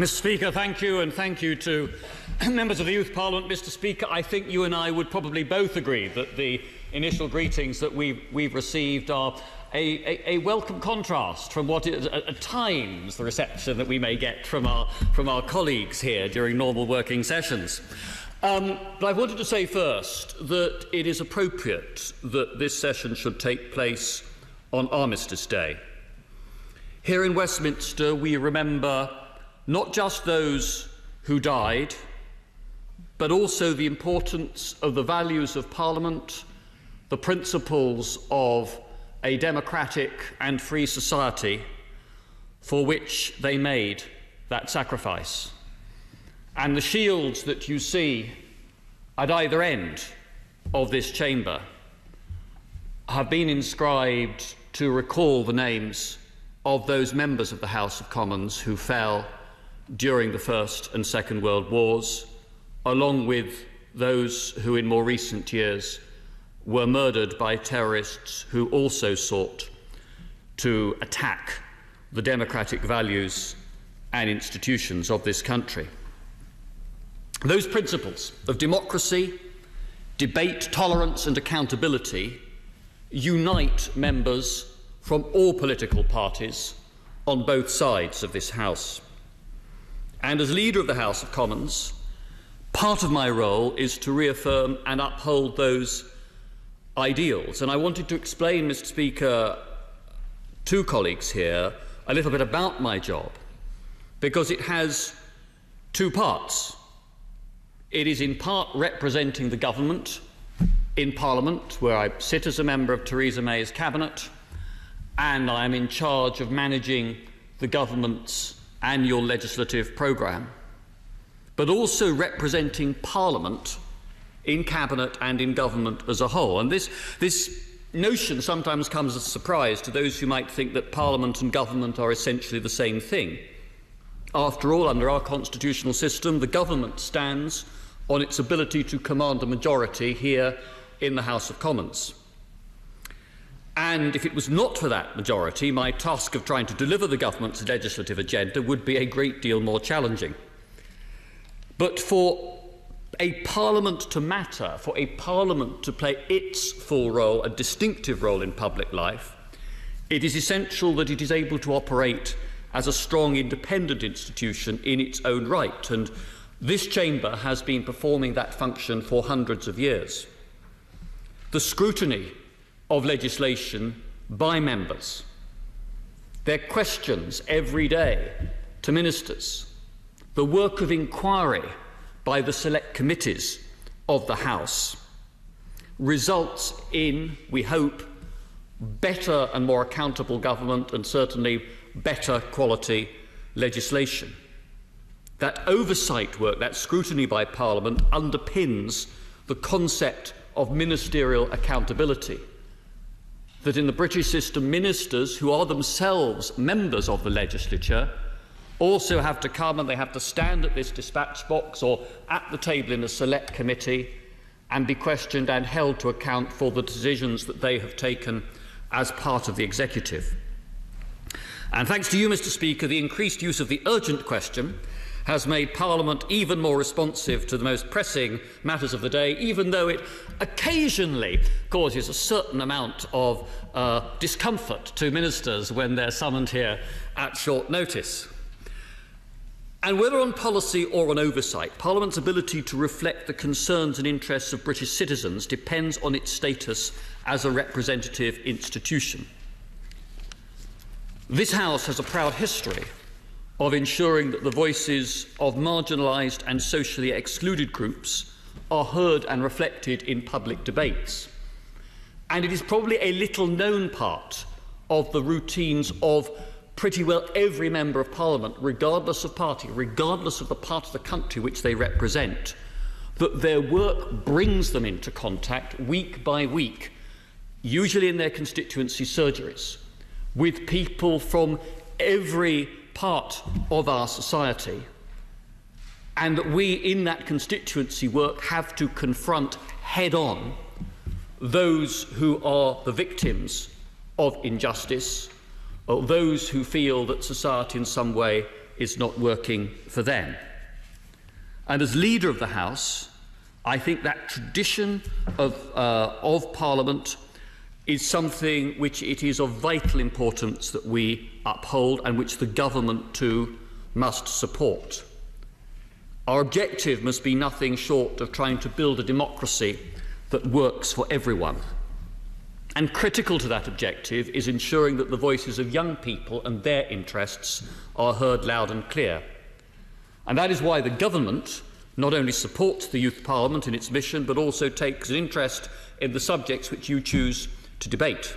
Mr. Speaker, thank you, and thank you to members of the Youth Parliament. Mr. Speaker, I think you and I would probably both agree that the initial greetings that we've, we've received are a, a, a, welcome contrast from what is at, times the reception that we may get from our, from our colleagues here during normal working sessions. Um, but I wanted to say first that it is appropriate that this session should take place on Armistice Day. Here in Westminster, we remember not just those who died, but also the importance of the values of Parliament, the principles of a democratic and free society for which they made that sacrifice. And the shields that you see at either end of this chamber have been inscribed to recall the names of those members of the House of Commons who fell during the First and Second World Wars, along with those who in more recent years were murdered by terrorists who also sought to attack the democratic values and institutions of this country. Those principles of democracy, debate, tolerance, and accountability unite members from all political parties on both sides of this House. And as leader of the House of Commons, part of my role is to reaffirm and uphold those ideals. And I wanted to explain, Mr. Speaker, to colleagues here a little bit about my job because it has two parts. It is in part representing the government in Parliament, where I sit as a member of Theresa May's cabinet, and I am in charge of managing the government's annual legislative programme, but also representing Parliament in Cabinet and in government as a whole. And this, this notion sometimes comes as a surprise to those who might think that Parliament and government are essentially the same thing. After all, under our constitutional system, the government stands on its ability to command a majority here in the House of Commons. And if it was not for that majority, my task of trying to deliver the government's legislative agenda would be a great deal more challenging. But for a parliament to matter, for a parliament to play its full role, a distinctive role in public life, it is essential that it is able to operate as a strong independent institution in its own right. And this chamber has been performing that function for hundreds of years. The scrutiny of legislation by members, their questions every day to ministers, the work of inquiry by the select committees of the House results in, we hope, better and more accountable government and certainly better quality legislation. That oversight work, that scrutiny by Parliament, underpins the concept of ministerial accountability. that in the British system, ministers who are themselves members of the legislature also have to come and they have to stand at this dispatch box or at the table in a select committee and be questioned and held to account for the decisions that they have taken as part of the executive. And thanks to you, Mr. Speaker, the increased use of the urgent question has made Parliament even more responsive to the most pressing matters of the day, even though it occasionally causes a certain amount of uh, discomfort to ministers when they're summoned here at short notice. And whether on policy or on oversight, Parliament's ability to reflect the concerns and interests of British citizens depends on its status as a representative institution. This House has a proud history of ensuring that the voices of marginalised and socially excluded groups are heard and reflected in public debates. And it is probably a little known part of the routines of pretty well every member of parliament, regardless of party, regardless of the part of the country which they represent, that their work brings them into contact week by week, usually in their constituency surgeries, with people from every part of our society, and that we in that constituency work have to confront head on those who are the victims of injustice or those who feel that society in some way is not working for them. And as leader of the House, I think that tradition of, uh, of Parliament is something which it is of vital importance that we uphold and which the government too must support. Our objective must be nothing short of trying to build a democracy that works for everyone. And critical to that objective is ensuring that the voices of young people and their interests are heard loud and clear. And that is why the government not only supports the Youth Parliament in its mission, but also takes an interest in the subjects which you choose to debate.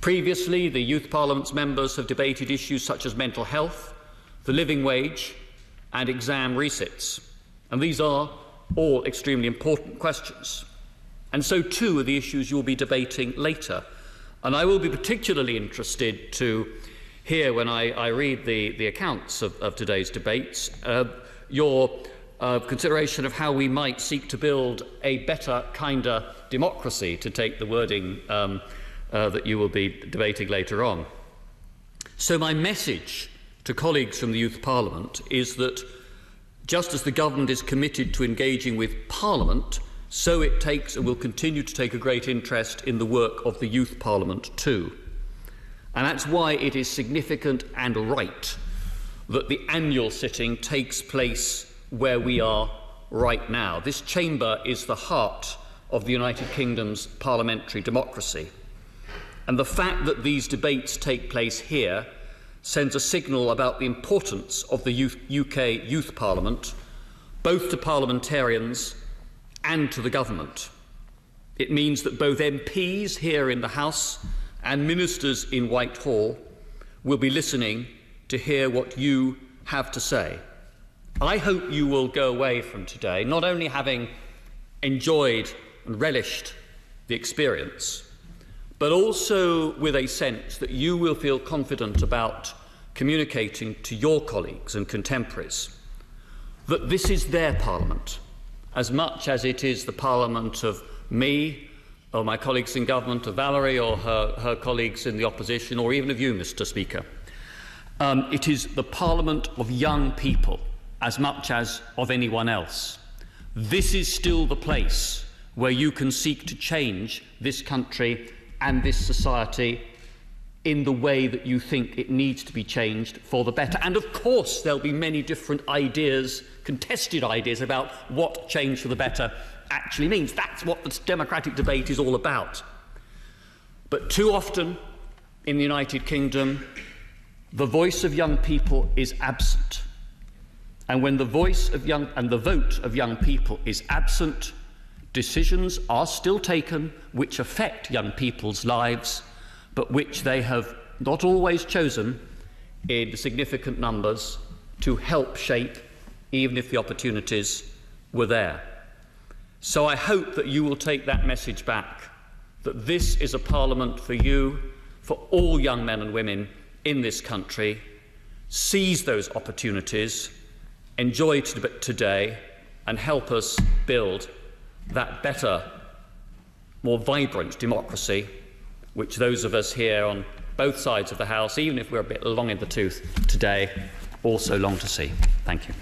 Previously, the Youth Parliament's members have debated issues such as mental health, the living wage, and exam resits. And these are all extremely important questions. And so, too, are the issues you'll be debating later. And I will be particularly interested to hear, when I, I read the, the accounts of, of today's debates, uh, your uh, consideration of how we might seek to build a better, kinder democracy, to take the wording um, uh, that you will be debating later on. So, my message to colleagues from the Youth Parliament is that just as the government is committed to engaging with Parliament, so it takes and will continue to take a great interest in the work of the Youth Parliament too. And that's why it is significant and right that the annual sitting takes place where we are right now. This chamber is the heart of the United Kingdom's parliamentary democracy. And the fact that these debates take place here sends a signal about the importance of the youth, UK Youth Parliament, both to parliamentarians and to the government. It means that both MPs here in the House and ministers in Whitehall will be listening to hear what you have to say. I hope you will go away from today not only having enjoyed and relished the experience, but also with a sense that you will feel confident about communicating to your colleagues and contemporaries that this is their parliament as much as it is the parliament of me or my colleagues in government, of Valerie or her, her colleagues in the opposition, or even of you, Mr. Speaker. Um, it is the parliament of young people as much as of anyone else. This is still the place where you can seek to change this country and this society in the way that you think it needs to be changed for the better. And of course, there'll be many different ideas, contested ideas, about what change for the better actually means. That's what the democratic debate is all about. But too often in the United Kingdom, the voice of young people is absent. And when the voice of young and the vote of young people is absent, decisions are still taken which affect young people's lives, but which they have not always chosen in significant numbers to help shape, even if the opportunities were there. So I hope that you will take that message back that this is a parliament for you, for all young men and women in this country. Seize those opportunities, enjoy today, and help us build that better, more vibrant democracy which those of us here on both sides of the House, even if we're a bit long in the tooth today, also long to see. Thank you.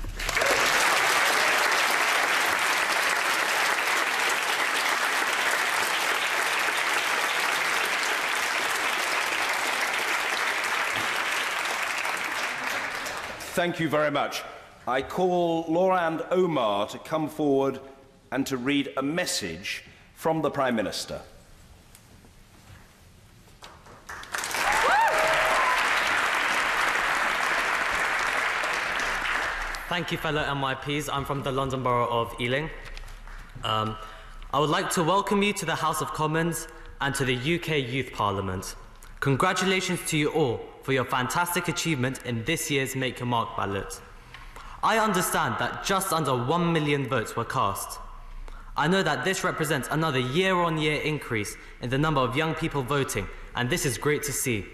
Thank you very much. I call Lorand Omar to come forward and to read a message from the Prime Minister. Thank you, fellow MYPs. I'm from the London Borough of Ealing. Um, I would like to welcome you to the House of Commons and to the UK Youth Parliament. Congratulations to you all for your fantastic achievement in this year's Make Your Mark ballot. I understand that just under 1 million votes were cast. I know that this represents another year on year increase in the number of young people voting, and this is great to see.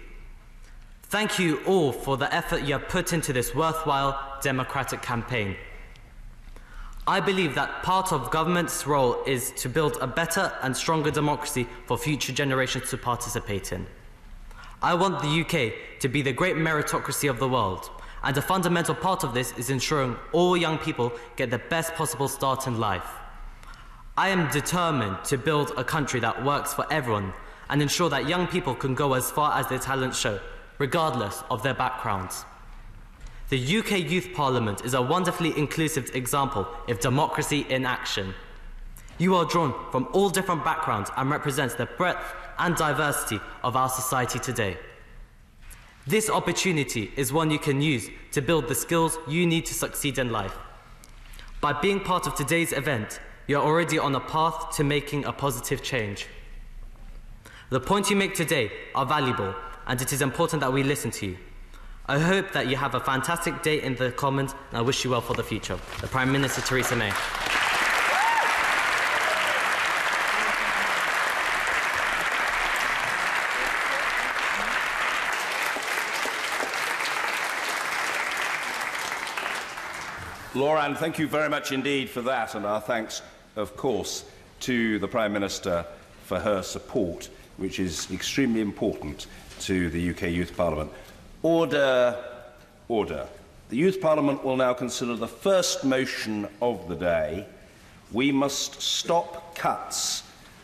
Thank you all for the effort you have put into this worthwhile democratic campaign. I believe that part of government's role is to build a better and stronger democracy for future generations to participate in. I want the UK to be the great meritocracy of the world, And a fundamental part of this is ensuring all young people get the best possible start in life. I am determined to build a country that works for everyone and ensure that young people can go as far as their talents show, regardless of their backgrounds. The UK Youth Parliament is a wonderfully inclusive example of democracy in action. You are drawn from all different backgrounds and represents the breadth and diversity of our society today. This opportunity is one you can use to build the skills you need to succeed in life. By being part of today's event, you're already on a path to making a positive change. The points you make today are valuable, and it is important that we listen to you. I hope that you have a fantastic day in the Commons, and I wish you well for the future. The Prime Minister Theresa May. Laura thank you very much indeed for that, and our thanks, of course, to the Prime Minister for her support, which is extremely important to the UK Youth Parliament. Order, order. The Youth Parliament will now consider the first motion of the day. We must stop cuts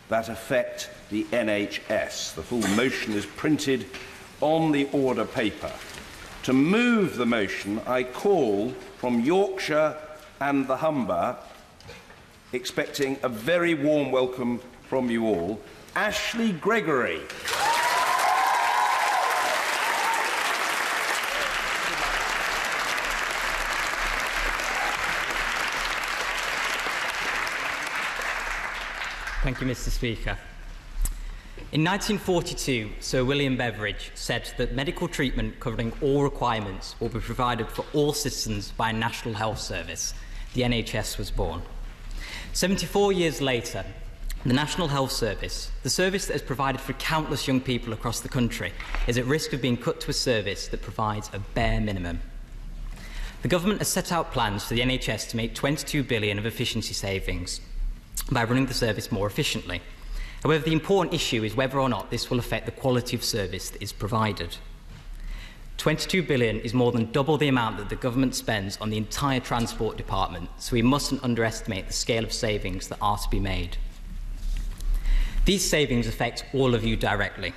that affect the NHS. The full motion is printed on the order paper. To move the motion, I call from Yorkshire and the Humber, expecting a very warm welcome from you all, Ashley Gregory. Thank you, Mr. Speaker. In 1942, Sir William Beveridge said that medical treatment covering all requirements will be provided for all citizens by a National Health Service. The NHS was born. 74 years later, the National Health Service, the service that has provided for countless young people across the country, is at risk of being cut to a service that provides a bare minimum. The government has set out plans for the NHS to make 22 billion of efficiency savings by running the service more efficiently. However, the important issue is whether or not this will affect the quality of service that is provided. 22 billion is more than double the amount that the government spends on the entire transport department, so we mustn't underestimate the scale of savings that are to be made. These savings affect all of you directly,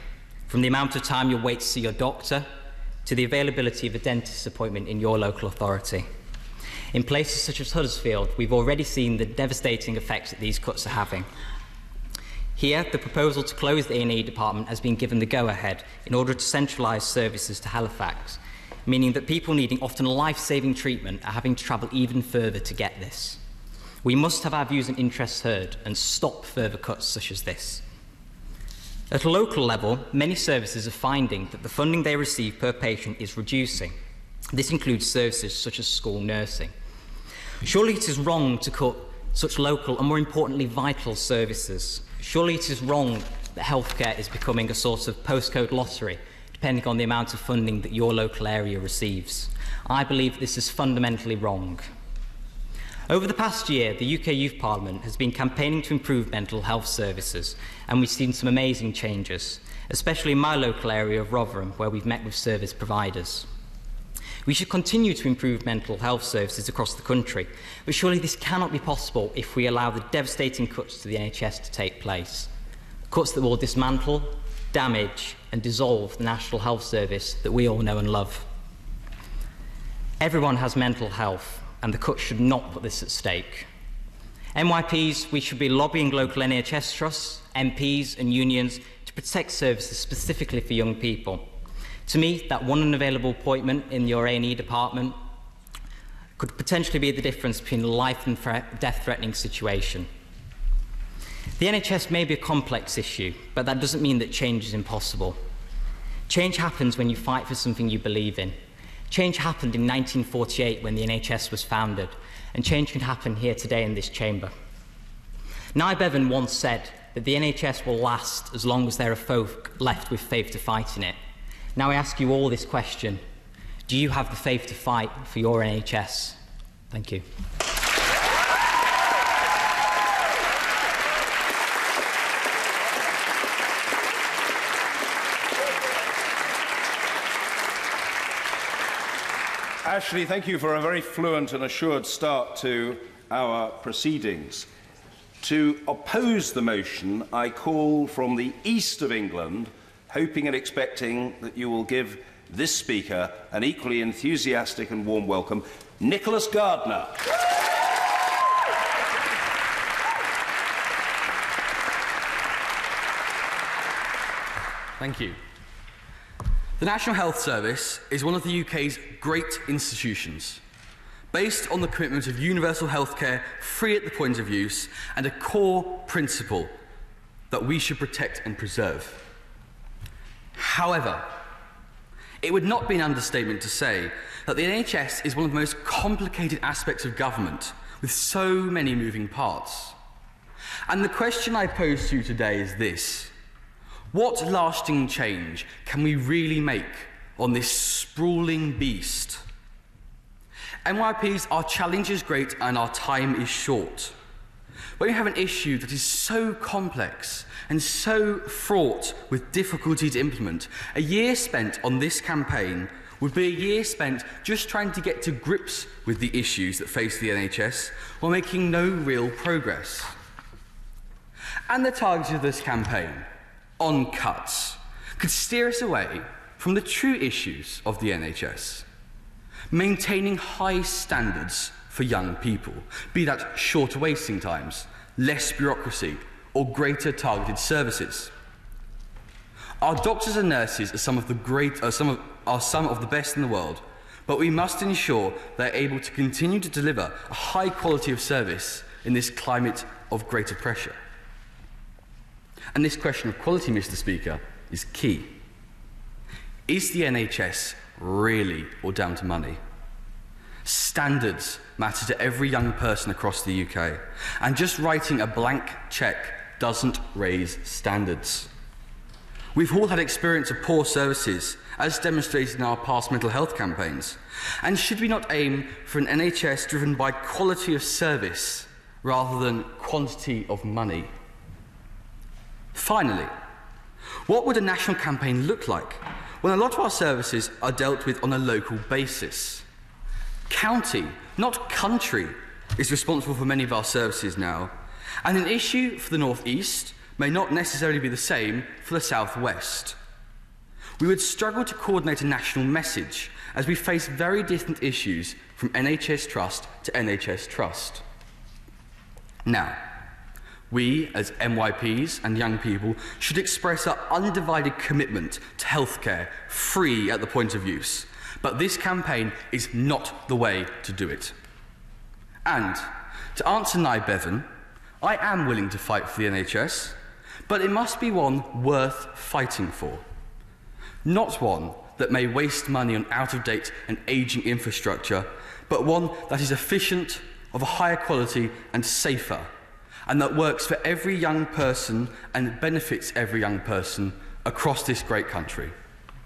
from the amount of time you wait to see your doctor to the availability of a dentist's appointment in your local authority. In places such as Huddersfield, we've already seen the devastating effects that these cuts are having. Here, the proposal to close the A&E department has been given the go-ahead in order to centralise services to Halifax, meaning that people needing often life-saving treatment are having to travel even further to get this. We must have our views and interests heard and stop further cuts such as this. At a local level, many services are finding that the funding they receive per patient is reducing. This includes services such as school nursing. Surely it is wrong to cut such local and, more importantly, vital services. Surely it is wrong that healthcare is becoming a sort of postcode lottery, depending on the amount of funding that your local area receives. I believe this is fundamentally wrong. Over the past year, the UK Youth Parliament has been campaigning to improve mental health services, and we've seen some amazing changes, especially in my local area of Rotherham, where we've met with service providers. We should continue to improve mental health services across the country, but surely this cannot be possible if we allow the devastating cuts to the NHS to take place. Cuts that will dismantle, damage and dissolve the National Health Service that we all know and love. Everyone has mental health, and the cuts should not put this at stake. MYPs, we should be lobbying local NHS trusts, MPs and unions to protect services specifically for young people. To me, that one unavailable appointment in your A&E department could potentially be the difference between a life and death-threatening situation. The NHS may be a complex issue, but that doesn't mean that change is impossible. Change happens when you fight for something you believe in. Change happened in 1948 when the NHS was founded, and change can happen here today in this chamber. Nye Bevan once said that the NHS will last as long as there are folk left with faith to fight in it. Now I ask you all this question. Do you have the faith to fight for your NHS? Thank you. Ashley, thank you for a very fluent and assured start to our proceedings. To oppose the motion, I call from the east of England, hoping and expecting that you will give this Speaker an equally enthusiastic and warm welcome, Nicholas Gardner. Thank you. The National Health Service is one of the UK's great institutions, based on the commitment of universal healthcare, free at the point of use, and a core principle that we should protect and preserve. However, it would not be an understatement to say that the NHS is one of the most complicated aspects of government, with so many moving parts. And the question I pose to you today is this. What lasting change can we really make on this sprawling beast? MYPs, our challenge is great and our time is short. When you have an issue that is so complex and so fraught with difficulty to implement, a year spent on this campaign would be a year spent just trying to get to grips with the issues that face the NHS while making no real progress. And the target of this campaign on cuts could steer us away from the true issues of the NHS. Maintaining high standards for young people, be that shorter waiting times, less bureaucracy, or greater targeted services. Our doctors and nurses are some of the great, are some of, are some of the best in the world, but we must ensure they're able to continue to deliver a high quality of service in this climate of greater pressure. And this question of quality, Mr. Speaker, is key. Is the NHS really all down to money? Standards matter to every young person across the UK, and just writing a blank cheque doesn't raise standards. We've all had experience of poor services, as demonstrated in our past mental health campaigns. And should we not aim for an NHS driven by quality of service rather than quantity of money? Finally, what would a national campaign look like when a lot of our services are dealt with on a local basis? County, not country, is responsible for many of our services now, and an issue for the North East may not necessarily be the same for the South West. We would struggle to coordinate a national message as we face very different issues from NHS Trust to NHS Trust. Now, we, as MYPs and young people, should express our undivided commitment to healthcare, free at the point of use. But this campaign is not the way to do it. And, to answer Nye Bevan, I am willing to fight for the NHS, but it must be one worth fighting for. Not one that may waste money on out of date and aging infrastructure, but one that is efficient, of a higher quality, and safer, and that works for every young person and benefits every young person across this great country.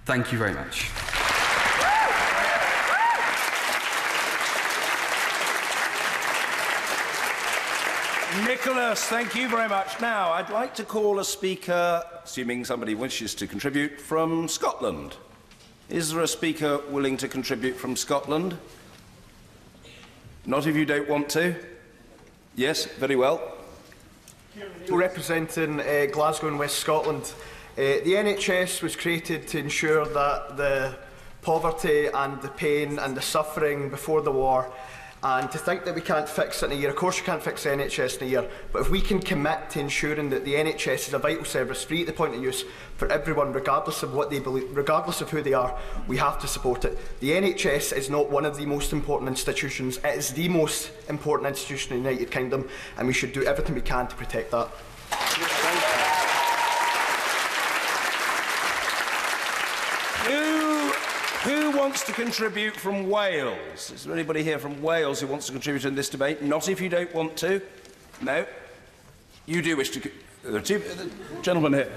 Thank you very much. Nicholas, thank you very much. Now, I'd like to call a speaker, assuming somebody wishes to contribute, from Scotland. Is there a speaker willing to contribute from Scotland? Not if you don't want to. Yes, very well. Representing uh, Glasgow and West Scotland, uh, the NHS was created to ensure that the poverty and the pain and the suffering before the war and to think that we can't fix it in a year, of course you can't fix the NHS in a year, but if we can commit to ensuring that the NHS is a vital service, free at the point of use for everyone, regardless of what they believe, regardless of who they are, we have to support it. The NHS is not one of the most important institutions, it is the most important institution in the United Kingdom, and we should do everything we can to protect that. Who wants to contribute from Wales? Is there anybody here from Wales who wants to contribute in this debate? Not if you don't want to. No? You do wish to... There are two the gentlemen here.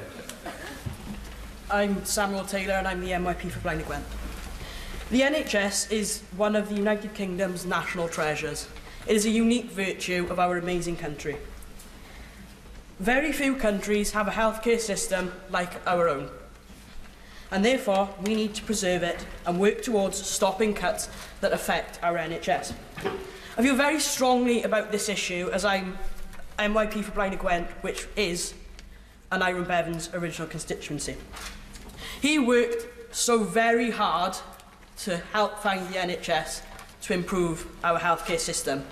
I'm Samuel Taylor and I'm the MYP for Blaenau Gwent. The NHS is one of the United Kingdom's national treasures. It is a unique virtue of our amazing country. Very few countries have a healthcare system like our own. And therefore we need to preserve it and work towards stopping cuts that affect our NHS. I feel very strongly about this issue as I'm MYP for Blaenau Gwent, which is Aneurin Bevan's original constituency. He worked so very hard to help find the NHS to improve our healthcare system.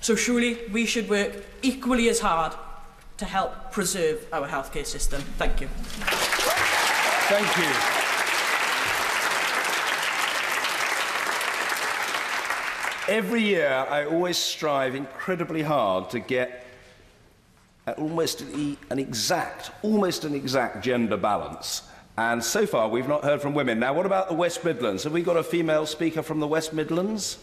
So surely we should work equally as hard to help preserve our healthcare system. Thank you. Thank you. Every year, I always strive incredibly hard to get almost an exact, almost an exact gender balance. And so far, we've not heard from women. Now, what about the West Midlands? Have we got a female speaker from the West Midlands?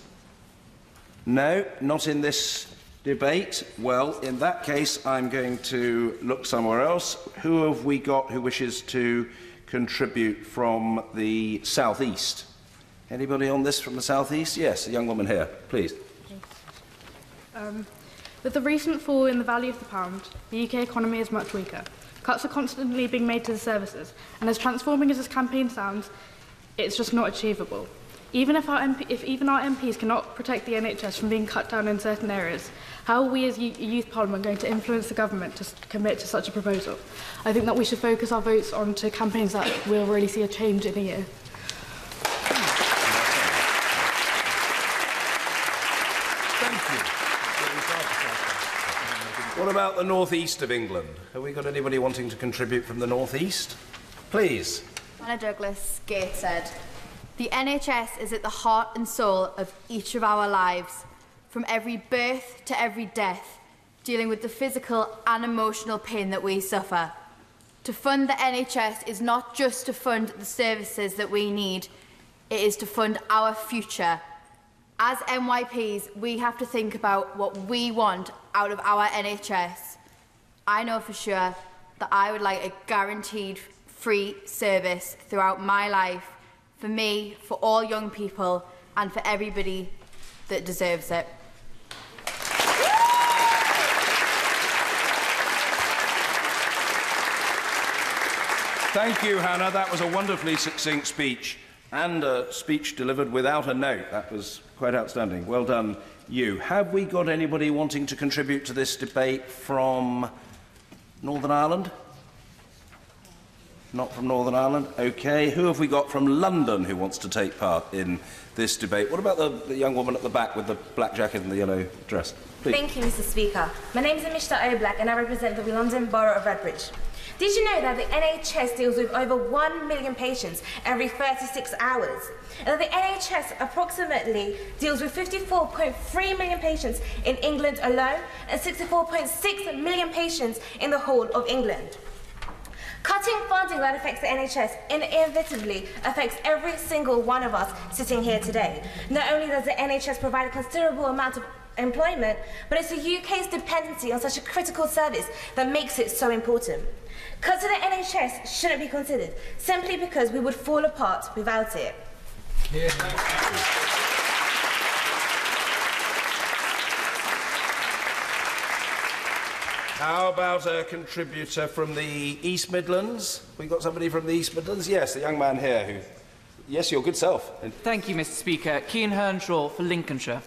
No, not in this debate. Well, in that case, I'm going to look somewhere else. Who have we got who wishes to contribute from the southeast? Anybody on this from the southeast? Yes, a young woman here, please. Um, with the recent fall in the value of the pound, the UK economy is much weaker. Cuts are constantly being made to the services, and as transforming as this campaign sounds, it's just not achievable. Even if, our MP, if even our MPs cannot protect the NHS from being cut down in certain areas, how are we as Youth Parliament going to influence the government to commit to such a proposal? I think that we should focus our votes on to campaigns that will really see a change in a year. What about the northeast of England? Have we got anybody wanting to contribute from the northeast? Please. Anna Douglas Gates said, The NHS is at the heart and soul of each of our lives, from every birth to every death, dealing with the physical and emotional pain that we suffer. To fund the NHS is not just to fund the services that we need, it is to fund our future as MYPs, we have to think about what we want out of our NHS. I know for sure that I would like a guaranteed free service throughout my life, for me, for all young people, and for everybody that deserves it. Thank you, Hannah. That was a wonderfully succinct speech and a speech delivered without a note. That was quite outstanding. Well done, you. Have we got anybody wanting to contribute to this debate from Northern Ireland? Not from Northern Ireland. Okay. Who have we got from London who wants to take part in this debate? What about the, the young woman at the back with the black jacket and the yellow dress? Please. Thank you, Mr. Speaker. My name is Amishta O'Black and I represent the London Borough of Redbridge. Did you know that the NHS deals with over 1 million patients every 36 hours? And that the NHS approximately deals with 54.3 million patients in England alone and 64.6 million patients in the whole of England. Cutting funding that affects the NHS inevitably affects every single one of us sitting here today. Not only does the NHS provide a considerable amount of employment, but it's the UK's dependency on such a critical service that makes it so important. Cuts to the NHS shouldn't be considered, simply because we would fall apart without it. Yeah. How about a contributor from the East Midlands? We've got somebody from the East Midlands? Yes, the young man here who... Yes, your good self. Thank you, Mr Speaker. Kean Hernshaw for Lincolnshire.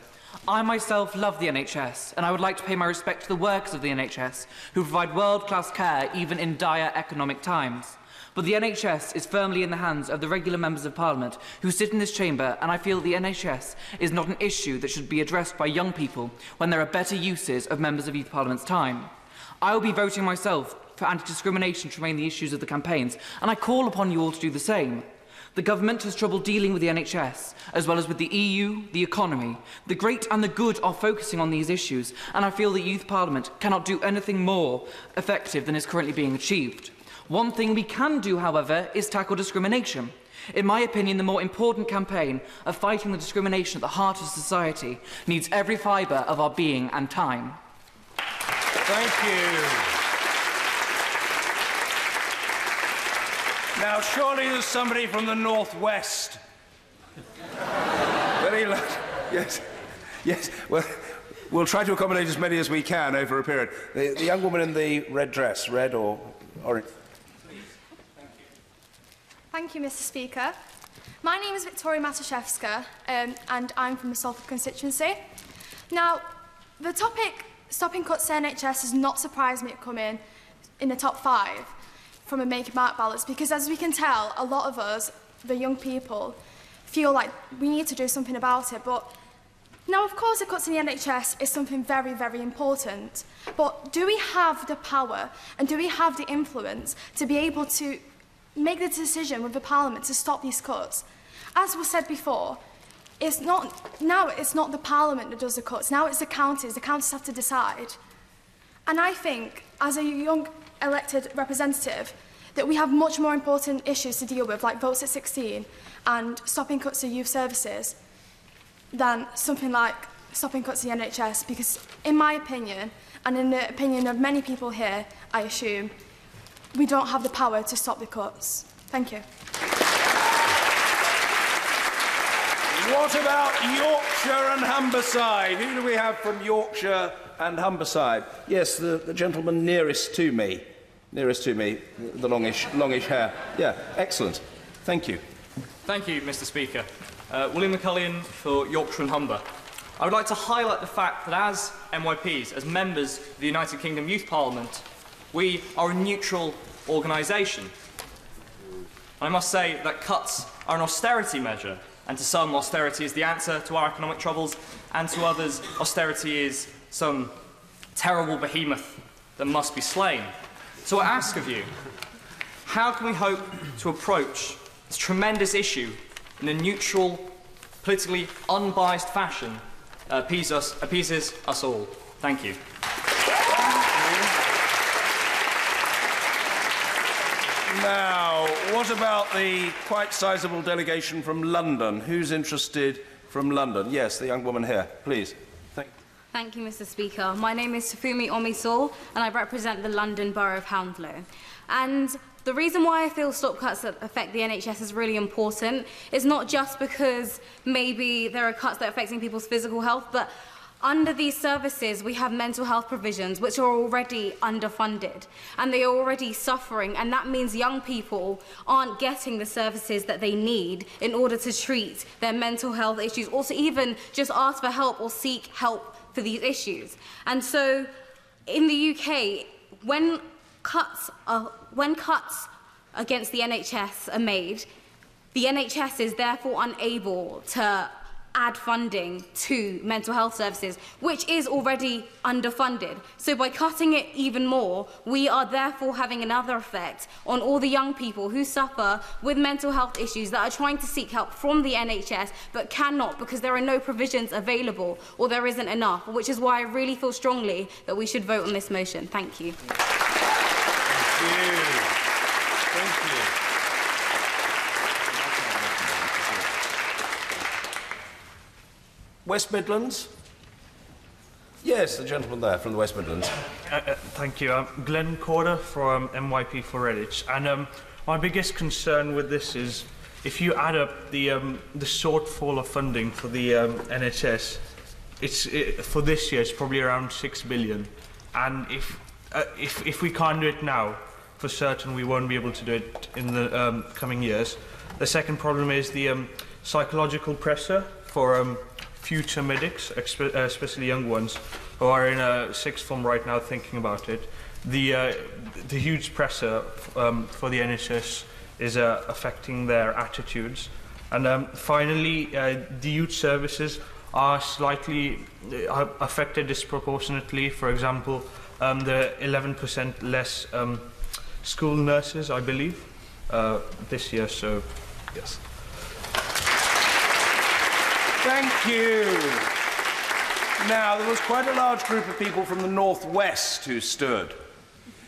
I myself love the NHS, and I would like to pay my respect to the workers of the NHS, who provide world-class care even in dire economic times. But the NHS is firmly in the hands of the regular members of Parliament who sit in this chamber, and I feel the NHS is not an issue that should be addressed by young people when there are better uses of members of Youth Parliament's time. I will be voting myself for anti-discrimination to remain the issues of the campaigns, and I call upon you all to do the same. The government has trouble dealing with the NHS, as well as with the EU, the economy. The great and the good are focusing on these issues, and I feel the Youth Parliament cannot do anything more effective than is currently being achieved. One thing we can do, however, is tackle discrimination. In my opinion, the more important campaign of fighting the discrimination at the heart of society needs every fibre of our being and time. Thank you. Now, surely there's somebody from the northwest. Very lucky. Yes. Yes. Well, we'll try to accommodate as many as we can over a period. The, the young woman in the red dress, red or orange. Thank you, Mr Speaker. My name is Victoria Matuszewska um, and I'm from the Salford constituency. Now, the topic stopping cuts to NHS has not surprised me to come in in the top five from a make mark ballots because as we can tell, a lot of us, the young people, feel like we need to do something about it. But now, of course, the cuts in the NHS is something very, very important. But do we have the power and do we have the influence to be able to make the decision with the Parliament to stop these cuts? As was said before, it's not, now it's not the Parliament that does the cuts, now it's the counties. The counties have to decide. And I think, as a young elected representative, that we have much more important issues to deal with, like votes at 16 and stopping cuts to youth services, than something like stopping cuts to the NHS, because in my opinion, and in the opinion of many people here, I assume, we don't have the power to stop the cuts. Thank you. What about Yorkshire and Humberside? Who do we have from Yorkshire and Humberside? Yes, the, the gentleman nearest to me. Nearest to me, the longish, longish hair. Yeah, excellent. Thank you. Thank you, Mr Speaker. Uh, William McCullion for Yorkshire and Humber. I would like to highlight the fact that as MYPs, as members of the United Kingdom Youth Parliament, we are a neutral organisation. I must say that cuts are an austerity measure and to some, austerity is the answer to our economic troubles, and to others, austerity is some terrible behemoth that must be slain. So I ask of you, how can we hope to approach this tremendous issue in a neutral, politically unbiased fashion that appease us, appeases us all? Thank you. Now, what about the quite sizable delegation from London? Who's interested from London? Yes, the young woman here, please. Thank you, Mr Speaker. My name is Safumi Omisol, and I represent the London Borough of Hounslow. And the reason why I feel stop cuts that affect the NHS is really important is not just because maybe there are cuts that are affecting people's physical health, but under these services, we have mental health provisions which are already underfunded and they are already suffering, and that means young people aren't getting the services that they need in order to treat their mental health issues or to even just ask for help or seek help for these issues. And so, in the UK, when cuts are, when cuts against the NHS are made, the NHS is therefore unable to add funding to mental health services, which is already underfunded. So by cutting it even more, we are therefore having another effect on all the young people who suffer with mental health issues that are trying to seek help from the NHS but cannot because there are no provisions available or there isn't enough, which is why I really feel strongly that we should vote on this motion. Thank you. Thank you. Thank you. West Midlands? Yes, the gentleman there from the West Midlands. Uh, uh, thank you. I'm Glenn Corder from MYP for Redditch. And um, my biggest concern with this is if you add up the, um, the shortfall of funding for the um, NHS, it's, it, for this year it's probably around 6 billion. And if, uh, if, if we can't do it now, for certain we won't be able to do it in the um, coming years. The second problem is the um, psychological pressure for future medics, uh, especially young ones, who are in a sixth form right now thinking about it. The, uh, the huge pressure um, for the NHS is uh, affecting their attitudes. And um, finally, uh, the youth services are slightly uh, affected disproportionately. For example, um, the 11% less um, school nurses, I believe, uh, this year. So, yes. Thank you. Now, there was quite a large group of people from the northwest who stood.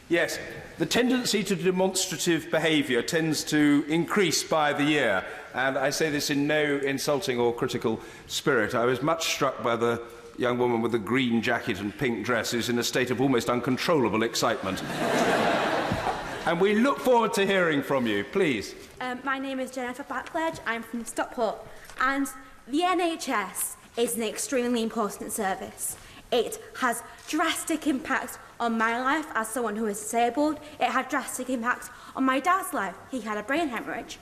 Yes, the tendency to demonstrative behaviour tends to increase by the year, and I say this in no insulting or critical spirit. I was much struck by the young woman with the green jacket and pink dress who's in a state of almost uncontrollable excitement. and we look forward to hearing from you. Please. Um, my name is Jennifer Backledge. I'm from Stockport, and the NHS is an extremely important service. It has drastic impacts on my life as someone who is disabled. It had drastic impacts on my dad's life. He had a brain hemorrhage.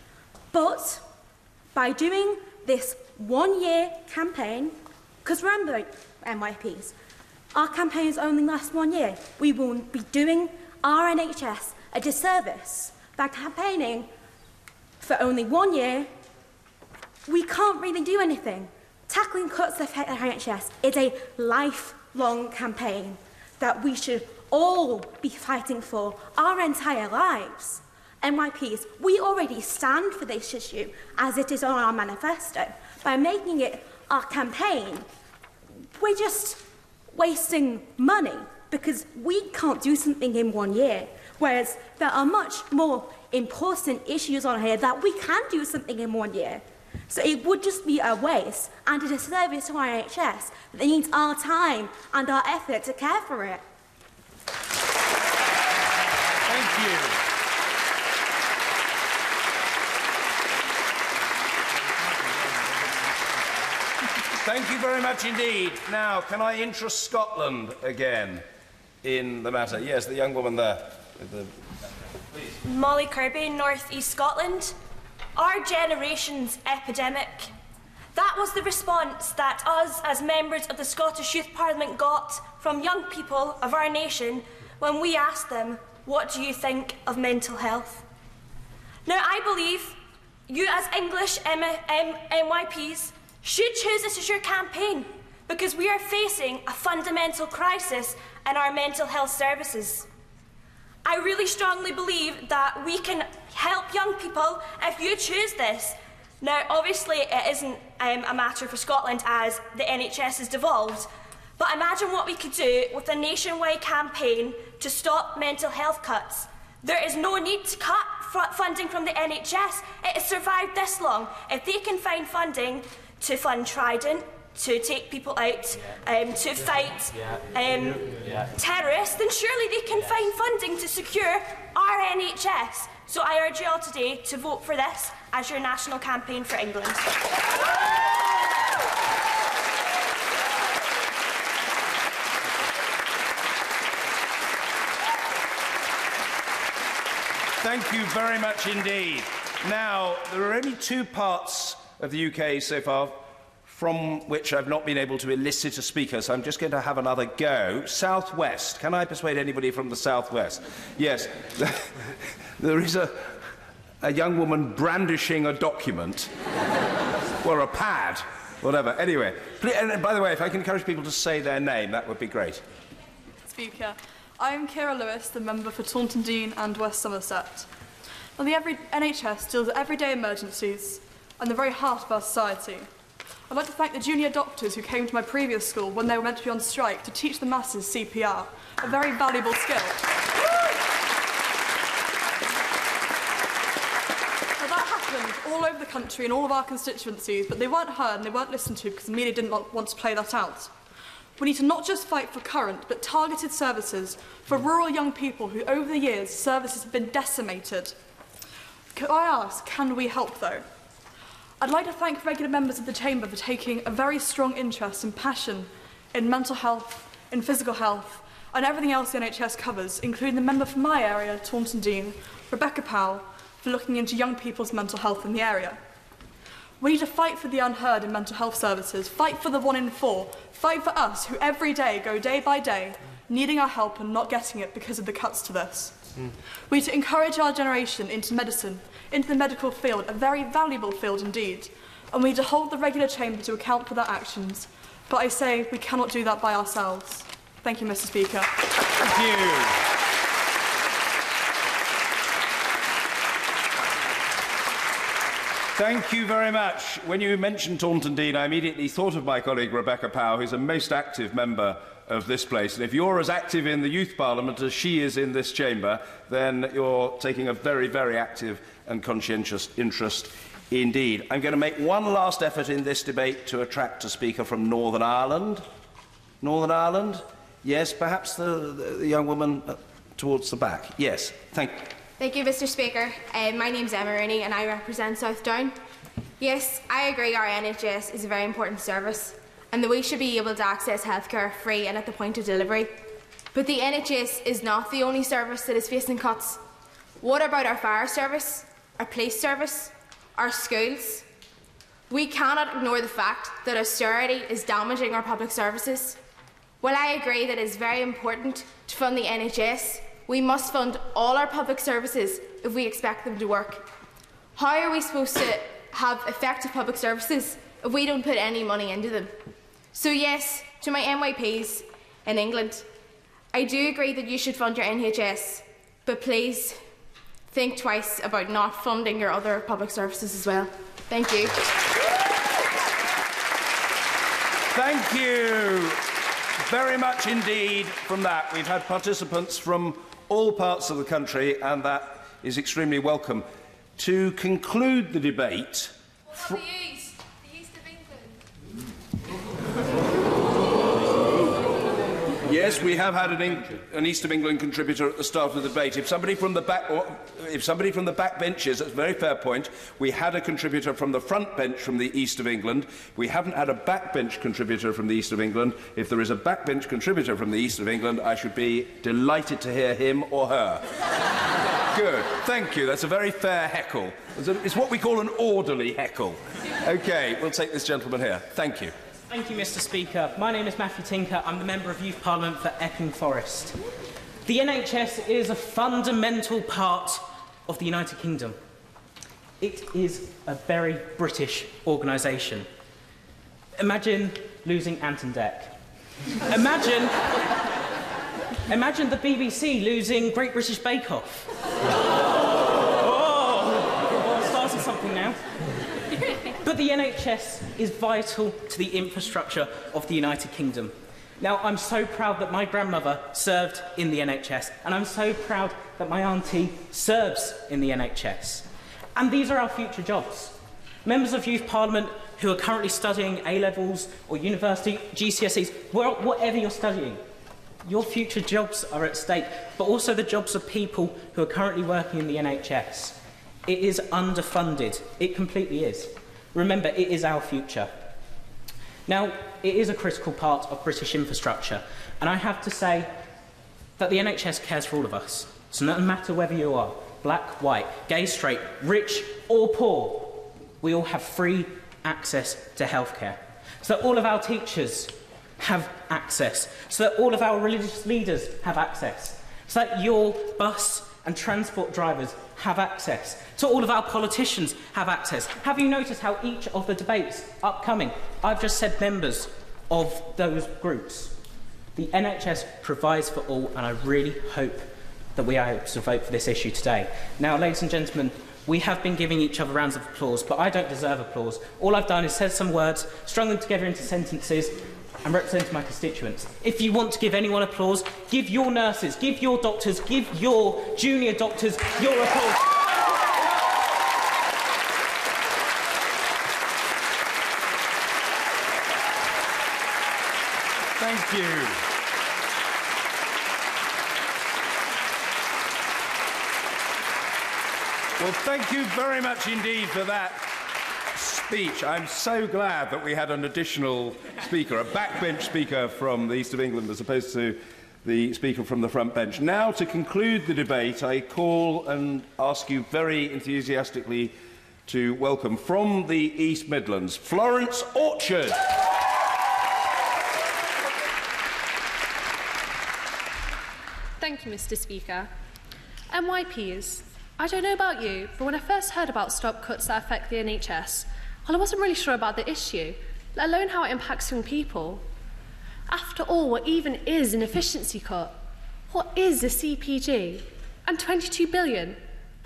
But by doing this one year campaign, because remember, MYPs, our campaigns only last one year. We will be doing our NHS a disservice by campaigning for only one year. We can't really do anything. Tackling cuts the NHS is a lifelong campaign that we should all be fighting for our entire lives. MYPs, we already stand for this issue as it is on our manifesto. By making it our campaign, we're just wasting money because we can't do something in one year. Whereas there are much more important issues on here that we can do something in one year. So it would just be a waste and a disservice to our NHS that needs our time and our effort to care for it. Thank you. Thank you very much indeed. Now, can I interest Scotland again in the matter? Yes, the young woman there. The... Molly Kirby, North East Scotland. Our generation's epidemic. That was the response that us, as members of the Scottish Youth Parliament, got from young people of our nation when we asked them, What do you think of mental health? Now, I believe you, as English M- M- MYPs, should choose this as your campaign because we are facing a fundamental crisis in our mental health services. I really strongly believe that we can help young people if you choose this. Now, obviously, it isn't um, a matter for Scotland as the NHS is devolved, but imagine what we could do with a nationwide campaign to stop mental health cuts. There is no need to cut funding from the NHS. It has survived this long. If they can find funding to fund Trident, to take people out, um, to fight um, terrorists, then surely they can find funding to secure our NHS. So I urge you all today to vote for this as your national campaign for England. Thank you very much indeed. Now, there are only two parts of the UK so far from which I've not been able to elicit a speaker, so I'm just going to have another go. Southwest. Can I persuade anybody from the Southwest? Yes. there is a, a young woman brandishing a document, or a pad, whatever. Anyway, and by the way, if I can encourage people to say their name, that would be great. Speaker. I am Kira Lewis, the member for Taunton Deane and West Somerset. Now, the every NHS deals with everyday emergencies and the very heart of our society. I'd like to thank the junior doctors who came to my previous school when they were meant to be on strike to teach the masses CPR, a very valuable skill. That happened all over the country in all of our constituencies, but they weren't heard and they weren't listened to because the media didn't want to play that out. We need to not just fight for current, but targeted services for rural young people who, over the years, services have been decimated. Could I ask, can we help though? I'd like to thank regular members of the Chamber for taking a very strong interest and passion in mental health, in physical health, and everything else the NHS covers, including the member from my area, Taunton Deane, Rebecca Pow, for looking into young people's mental health in the area. We need to fight for the unheard in mental health services, fight for the one in four, fight for us who every day go day by day needing our help and not getting it because of the cuts to this. Hmm. We need to encourage our generation into medicine, into the medical field, a very valuable field indeed, and we need to hold the regular chamber to account for their actions. But I say we cannot do that by ourselves. Thank you, Mr. Speaker. Thank you. Thank you very much. When you mentioned Taunton Deane, I immediately thought of my colleague Rebecca Pow, who's a most active member of this place. And if you're as active in the Youth Parliament as she is in this chamber, then you're taking a very, very active and conscientious interest indeed. I'm going to make one last effort in this debate to attract a speaker from Northern Ireland. Northern Ireland? Yes, perhaps the, the, young woman uh, towards the back. Yes, thank you. Thank you, Mr. Speaker. Um, my is Emma Rooney and I represent South Down. Yes, I agree our NHS is a very important service and that we should be able to access healthcare free and at the point of delivery. But the NHS is not the only service that is facing cuts. What about our fire service, our police service, our schools. We cannot ignore the fact that austerity is damaging our public services. While I agree that it is very important to fund the NHS, we must fund all our public services if we expect them to work. How are we supposed to have effective public services if we don't put any money into them? So, yes, to my MYPs in England, I do agree that you should fund your NHS, but please think twice about not funding your other public services as well. Thank you. Thank you very much indeed from that. We've had participants from all parts of the country, and that is extremely welcome. To conclude the debate, fr- Yes, we have had an, an East of England contributor at the start of the debate. If somebody from the back, if somebody from the back benches, that's a very fair point. We had a contributor from the front bench from the East of England. We haven't had a backbench contributor from the East of England. If there is a backbench contributor from the East of England, I should be delighted to hear him or her. Good, thank you. That's a very fair heckle. It's what we call an orderly heckle. Okay, we'll take this gentleman here. Thank you. Thank you, Mr. Speaker. My name is Matthew Tinker. I'm the Member of Youth Parliament for Epping Forest. The NHS is a fundamental part of the United Kingdom. It is a very British organisation. Imagine losing Ant and Dec. Imagine, imagine the BBC losing Great British Bake Off. Oh, oh starting something now. But the NHS is vital to the infrastructure of the United Kingdom. Now, I'm so proud that my grandmother served in the NHS, and I'm so proud that my auntie serves in the NHS. And these are our future jobs. Members of Youth Parliament who are currently studying A levels or university, GCSEs, whatever you're studying, your future jobs are at stake, but also the jobs of people who are currently working in the NHS. It is underfunded. It completely is. Remember, it is our future. Now, it is a critical part of British infrastructure, and I have to say that the NHS cares for all of us. So, no matter whether you are black, white, gay, straight, rich, or poor, we all have free access to healthcare. So that all of our teachers have access, so that all of our religious leaders have access, so that your bus and transport drivers have access. So all of our politicians have access. Have you noticed how each of the debates upcoming, I've just said members of those groups. The NHS provides for all, and I really hope that we are able to vote for this issue today. Now, ladies and gentlemen, we have been giving each other rounds of applause, but I don't deserve applause. All I've done is said some words, strung them together into sentences, and represented my constituents. If you want to give anyone applause, give your nurses, give your doctors, give your junior doctors your applause. Thank you. Well, thank you very much indeed for that speech. I'm so glad that we had an additional speaker, a backbench speaker from the east of England, as opposed to the speaker from the front bench. Now, to conclude the debate, I call and ask you very enthusiastically to welcome from the East Midlands, Florence Orchard. Thank you, Mr. Speaker. MYPs, I don't know about you, but when I first heard about stop cuts that affect the NHS, well, I wasn't really sure about the issue, let alone how it impacts young people. After all, what even is an efficiency cut? What is a CPG? And 22 billion?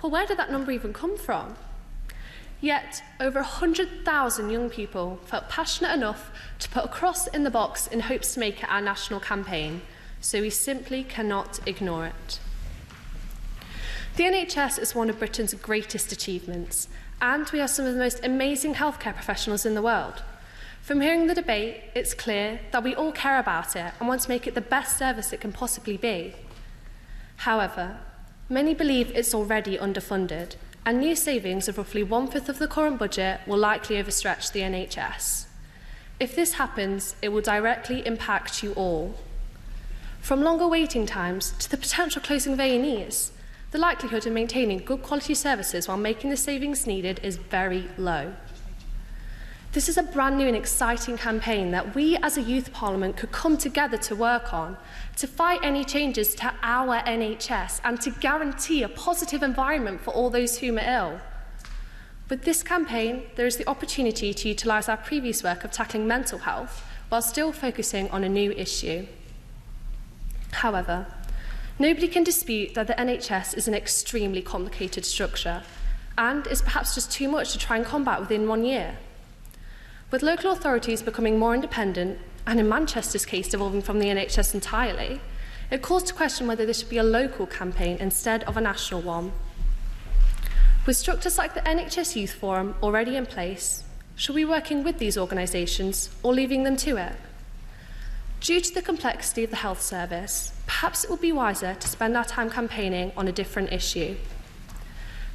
Well, where did that number even come from? Yet, over 100,000 young people felt passionate enough to put a cross in the box in hopes to make it our national campaign, so we simply cannot ignore it. The NHS is one of Britain's greatest achievements, and we have some of the most amazing healthcare professionals in the world. From hearing the debate, it's clear that we all care about it and want to make it the best service it can possibly be. However, many believe it's already underfunded, and new savings of roughly one fifth of the current budget will likely overstretch the NHS. If this happens, it will directly impact you all. From longer waiting times to the potential closing of A&Es, the likelihood of maintaining good quality services while making the savings needed is very low. This is a brand new and exciting campaign that we as a youth parliament could come together to work on to fight any changes to our NHS and to guarantee a positive environment for all those whom are ill. With this campaign, there is the opportunity to utilise our previous work of tackling mental health while still focusing on a new issue. However, nobody can dispute that the NHS is an extremely complicated structure and is perhaps just too much to try and combat within one year. With local authorities becoming more independent, and in Manchester's case devolving from the NHS entirely, it calls to question whether this should be a local campaign instead of a national one. With structures like the NHS Youth Forum already in place, should we be working with these organisations or leaving them to it? Due to the complexity of the health service, perhaps it would be wiser to spend our time campaigning on a different issue.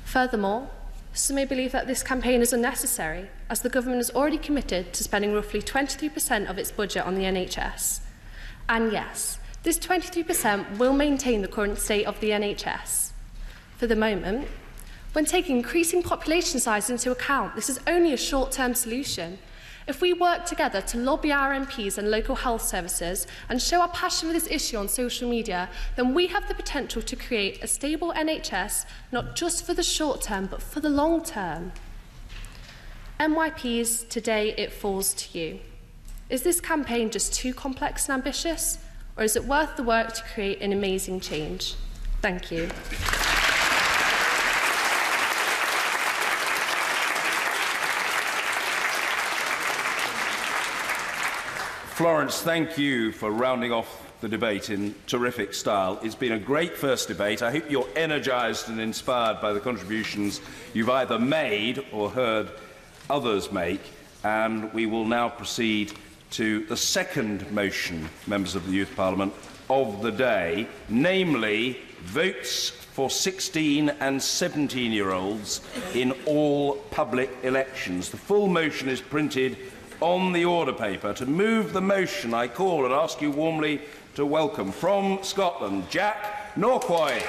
Furthermore, some may believe that this campaign is unnecessary, as the government has already committed to spending roughly 23% of its budget on the NHS. And yes, this 23% will maintain the current state of the NHS. For the moment, when taking increasing population size into account, this is only a short-term solution – If we work together to lobby our MPs and local health services and show our passion for this issue on social media, then we have the potential to create a stable NHS, not just for the short term, but for the long term. MYPs, today it falls to you. Is this campaign just too complex and ambitious, or is it worth the work to create an amazing change? Thank you. Florence, thank you for rounding off the debate in terrific style. It's been a great first debate. I hope you're energised and inspired by the contributions you've either made or heard others make. And we will now proceed to the second motion, members of the Youth Parliament, of the day, namely votes for 16 and 17 year olds in all public elections. The full motion is printed on the order paper. To move the motion, I call and ask you warmly to welcome from Scotland, Jack Norquoy.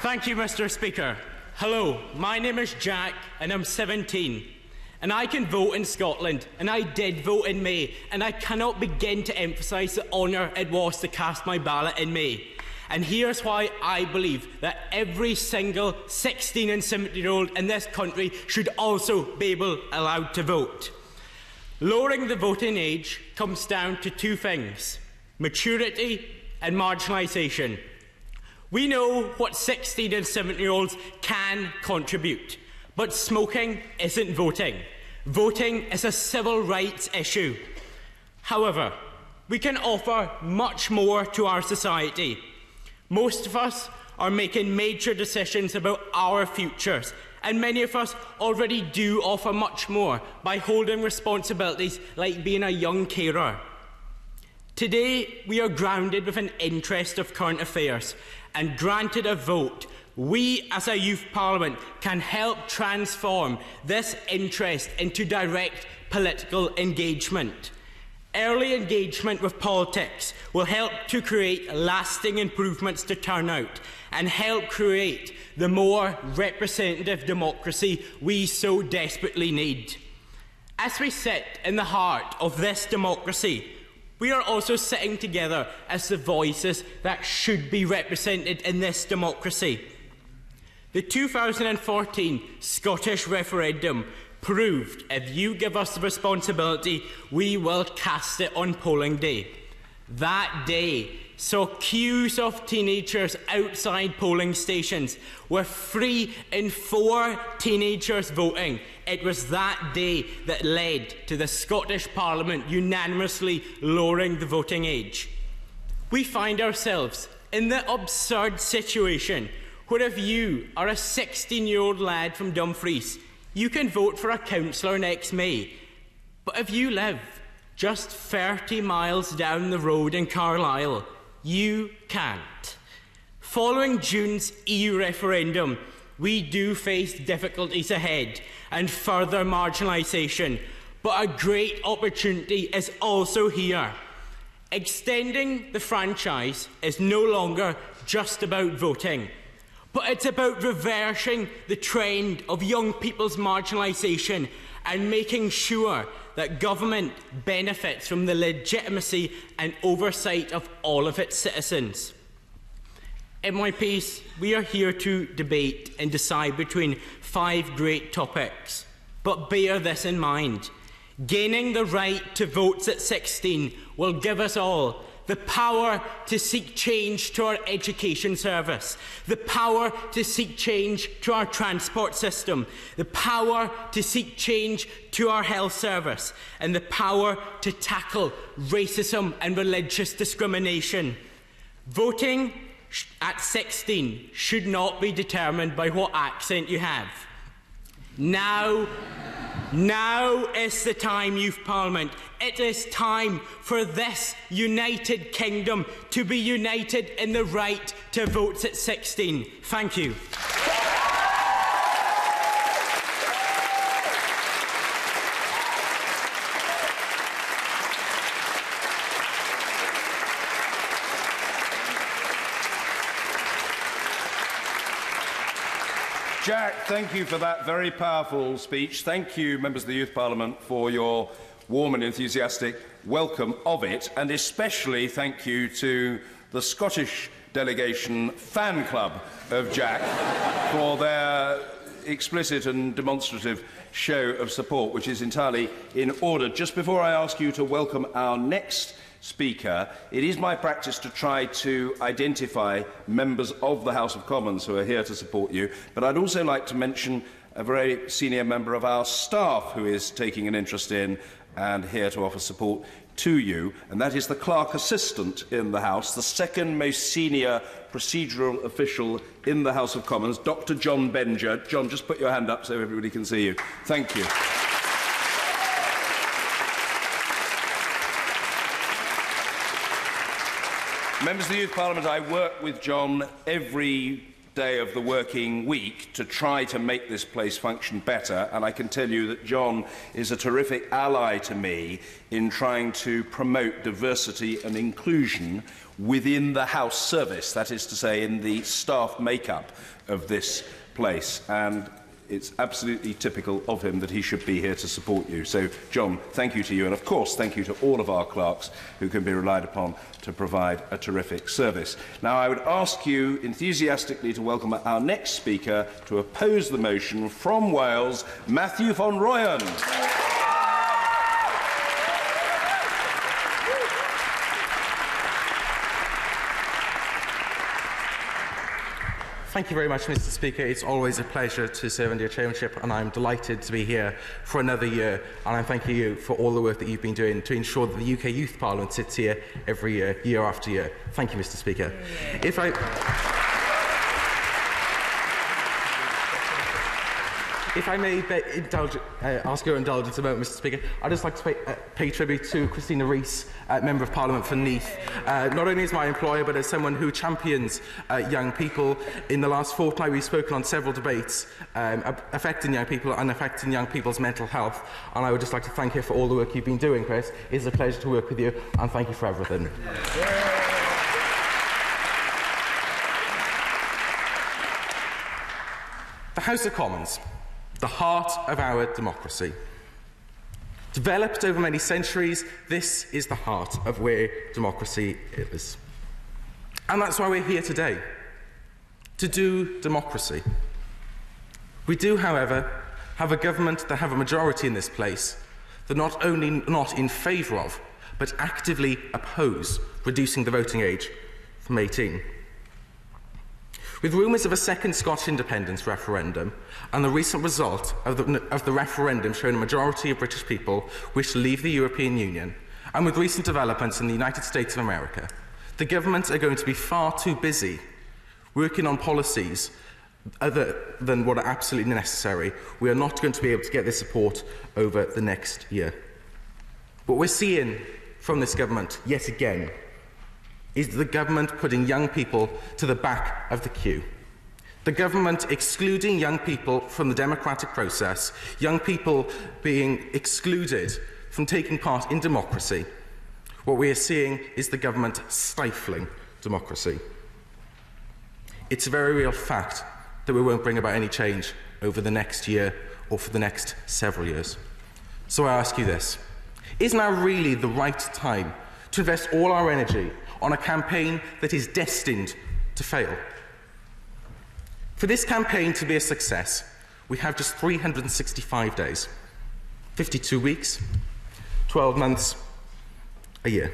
Thank you, Mr. Speaker. Hello, my name is Jack, and I'm 17. And I can vote in Scotland, and I did vote in May, and I cannot begin to emphasise the honour it was to cast my ballot in May. And here's why I believe that every single 16 and 17 year old in this country should also be able allowed to vote. Lowering the voting age comes down to two things maturity and marginalisation. We know what 16 and 17 year olds can contribute, but smoking isn't voting. Voting is a civil rights issue. However, we can offer much more to our society. Most of us are making major decisions about our futures, and many of us already do offer much more by holding responsibilities like being a young carer. Today, we are grounded with an interest of current affairs, and granted a vote, we as a youth parliament can help transform this interest into direct political engagement. Early engagement with politics will help to create lasting improvements to turnout and help create the more representative democracy we so desperately need. As we sit in the heart of this democracy, we are also sitting together as the voices that should be represented in this democracy. The 2014 Scottish referendum proved if you give us the responsibility, we will cast it on polling day. That day saw queues of teenagers outside polling stations with three in four teenagers voting. It was that day that led to the Scottish Parliament unanimously lowering the voting age. We find ourselves in the absurd situation where if you are a 16 year old lad from Dumfries you can vote for a councillor next May. But if you live just 30 miles down the road in Carlisle, you can't. Following June's EU referendum, we do face difficulties ahead and further marginalisation. but a great opportunity is also here. Extending the franchise is no longer just about voting, but it's about reversing the trend of young people's marginalisation and making sure that government benefits from the legitimacy and oversight of all of its citizens. MYPs, we are here to debate and decide between five great topics. But bear this in mind gaining the right to vote at 16 will give us all the power to seek change to our education service, the power to seek change to our transport system, the power to seek change to our health service, and the power to tackle racism and religious discrimination. Voting at 16 should not be determined by what accent you have. Now, now is the time, Youth Parliament. It is time for this United Kingdom to be united in the right to vote at 16. Thank you. Jack, thank you for that very powerful speech. Thank you, members of the Youth Parliament, for your warm and enthusiastic welcome of it, and especially thank you to the Scottish delegation fan club of Jack for their explicit and demonstrative show of support, which is entirely in order. Just before I ask you to welcome our next Speaker, it is my practice to try to identify members of the House of Commons who are here to support you, but I'd also like to mention a very senior member of our staff who is taking an interest in and here to offer support to you, and that is the clerk assistant in the House, the second most senior procedural official in the House of Commons, Dr. John Benger. John, just put your hand up so everybody can see you. Thank you. Members of the Youth Parliament, I work with John every day of the working week to try to make this place function better and I can tell you that John is a terrific ally to me in trying to promote diversity and inclusion within the House service, that is to say in the staff makeup of this place. And it's absolutely typical of him that he should be here to support you. So, John, thank you to you. And, of course, thank you to all of our clerks who can be relied upon to provide a terrific service. Now, I would ask you enthusiastically to welcome our next speaker to oppose the motion from Wales, Matthew von Royen. Thank you very much, Mr. Speaker. It's always a pleasure to serve under your chairmanship, and I'm delighted to be here for another year. And I'm thanking you for all the work that you've been doing to ensure that the UK Youth Parliament sits here every year, year after year. Thank you, Mr. Speaker. If I. If I may indulge, uh, ask your indulgence a moment, Mr Speaker, I'd just like to pay, uh, pay tribute to Christina Rees, uh, Member of Parliament for Neath, uh, not only as my employer but as someone who champions uh, young people. In the last fortnight we've spoken on several debates um, affecting young people and affecting young people's mental health and I would just like to thank you for all the work you've been doing, Chris. It's a pleasure to work with you and thank you for everything. The House of Commons the heart of our democracy. Developed over many centuries, this is the heart of where democracy is. And that's why we're here today, to do democracy. We do, however, have a government that have a majority in this place that not only not in favour of, but actively oppose reducing the voting age from 18. With rumours of a second Scottish independence referendum, and the recent result of the, of the referendum showing a majority of British people wish to leave the European Union, and with recent developments in the United States of America, the government are going to be far too busy working on policies other than what are absolutely necessary. We are not going to be able to get this support over the next year. What we're seeing from this government, yet again, is the government putting young people to the back of the queue. The government excluding young people from the democratic process, young people being excluded from taking part in democracy. What we are seeing is the government stifling democracy. It's a very real fact that we won't bring about any change over the next year or for the next several years. So I ask you this Is now really the right time to invest all our energy on a campaign that is destined to fail? For this campaign to be a success, we have just 365 days, 52 weeks, 12 months, a year.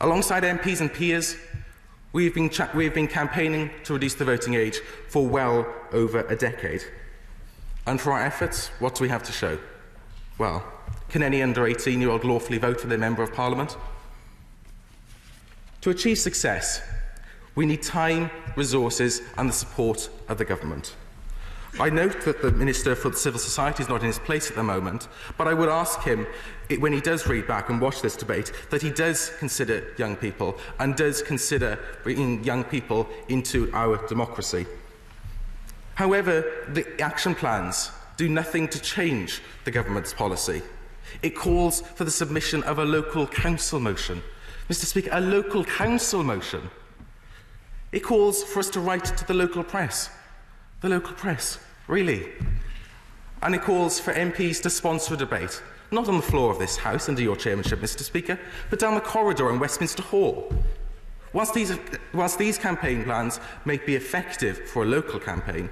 Alongside MPs and peers, we've been, we've been campaigning to reduce the voting age for well over a decade. And for our efforts, what do we have to show? Well, can any under 18 year old lawfully vote for their Member of Parliament? To achieve success, We need time, resources and the support of the government. I note that the Minister for Civil Society is not in his place at the moment, but I would ask him, when he does read back and watch this debate, that he does consider young people and does consider bringing young people into our democracy. However, the action plans do nothing to change the government's policy. It calls for the submission of a local council motion. Mr Speaker, a local council motion – It calls for us to write to the local press the local press, really. And it calls for MPs to sponsor a debate, not on the floor of this House under your chairmanship, Mr. Speaker, but down the corridor in Westminster Hall. Whilst these, whilst these campaign plans may be effective for a local campaign,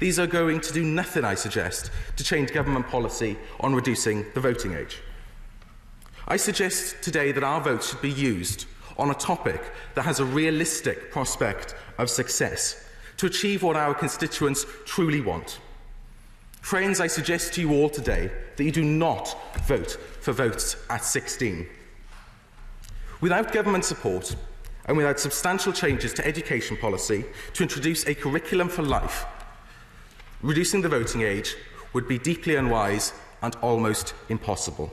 these are going to do nothing, I suggest, to change government policy on reducing the voting age. I suggest today that our votes should be used on a topic that has a realistic prospect of success to achieve what our constituents truly want. Friends, I suggest to you all today that you do not vote for votes at 16. Without government support and without substantial changes to education policy to introduce a curriculum for life, reducing the voting age would be deeply unwise and almost impossible.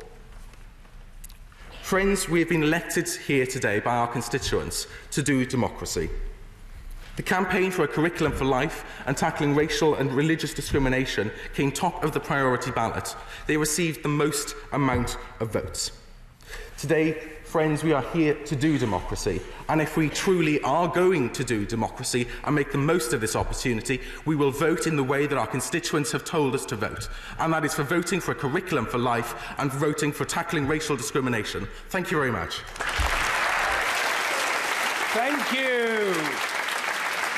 Friends, we have been elected here today by our constituents to do democracy. The campaign for a curriculum for life and tackling racial and religious discrimination came top of the priority ballot. They received the most amount of votes. Today, friends, we are here to do democracy. And if we truly are going to do democracy and make the most of this opportunity, we will vote in the way that our constituents have told us to vote. And that is for voting for a curriculum for life and voting for tackling racial discrimination. Thank you very much. Thank you.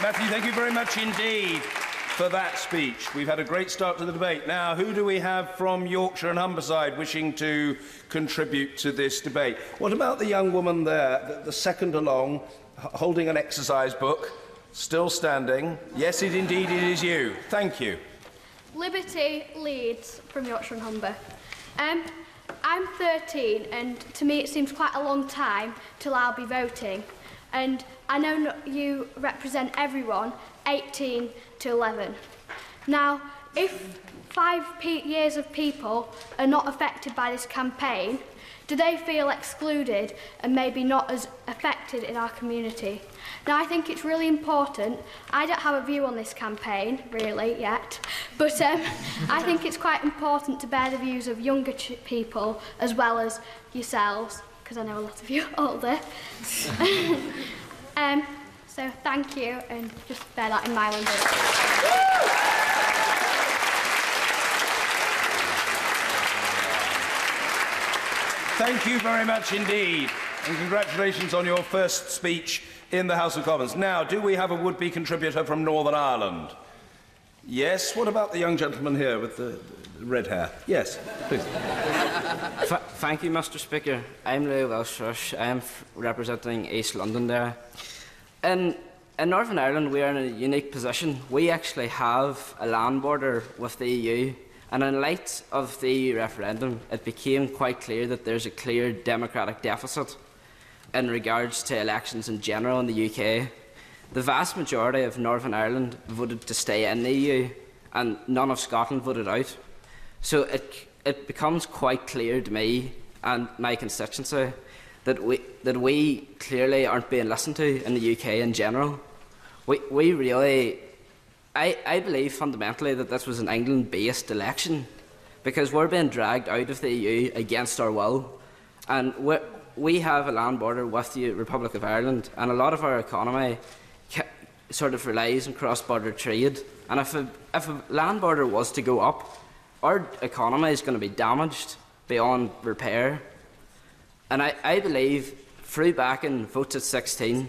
Matthew, thank you very much indeed for that speech. We've had a great start to the debate. Now, who do we have from Yorkshire and Humberside wishing to contribute to this debate? What about the young woman there, the, the second along, holding an exercise book, still standing? Yes, it indeed it is you. Thank you. Liberty Leeds from Yorkshire and Humber. Um, I'm 13 and to me it seems quite a long time till I'll be voting. And I know you represent everyone, 18 to 11. Now, if five years of people are not affected by this campaign, do they feel excluded and maybe not as affected in our community? Now, I think it's really important. I don't have a view on this campaign, really, yet, but um, I think it's quite important to bear the views of younger people as well as yourselves, because I know a lot of you are older. um, so thank you, and just bear that in mind when Thank you very much indeed, and congratulations on your first speech in the House of Commons. Now, do we have a would-be contributor from Northern Ireland? Yes. What about the young gentleman here with the, the red hair? Yes, please. F thank you, Mr. Speaker. I'm Lou Welsh I am representing East Londonderry. In, in Northern Ireland, we are in a unique position. We actually have a land border with the EU, and in light of the EU referendum, it became quite clear that there's a clear democratic deficit in regards to elections in general in the UK. The vast majority of Northern Ireland voted to stay in the EU, and none of Scotland voted out. So it, it becomes quite clear to me and my constituency that we, that we clearly aren't being listened to in the UK in general. we, we really, I, I believe fundamentally that this was an England based election because we're being dragged out of the EU against our will. And we we have a land border with the Republic of Ireland, and a lot of our economy sort of relies on cross border trade. And if a, if a land border was to go up, our economy is going to be damaged beyond repair. And I, I believe through back in votes at 16,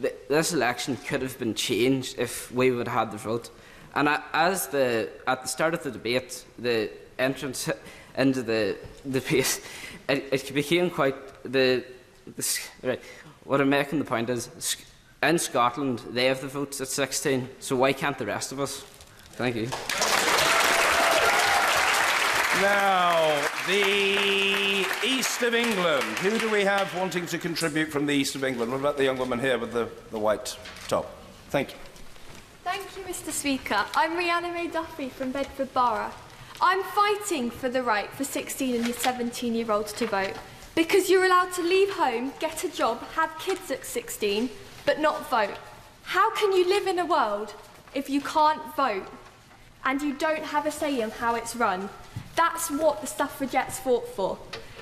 th this election could have been changed if we would have had the vote. And I, as the, at the start of the debate, the entrance into the, piece, it, it became quite the, the right, what I'm making the point is in Scotland they have the votes at 16, so why can't the rest of us? Thank you. Now, the east of England. Who do we have wanting to contribute from the east of England? What about the young woman here with the, the white top? Thank you. Thank you, Mr Speaker. I'm Rhiannon May Duffy from Bedford Borough. I'm fighting for the right for 16 and 17 year olds to vote because you're allowed to leave home, get a job, have kids at 16, but not vote. How can you live in a world if you can't vote and you don't have a say in how it's run? That's what the suffragettes fought for.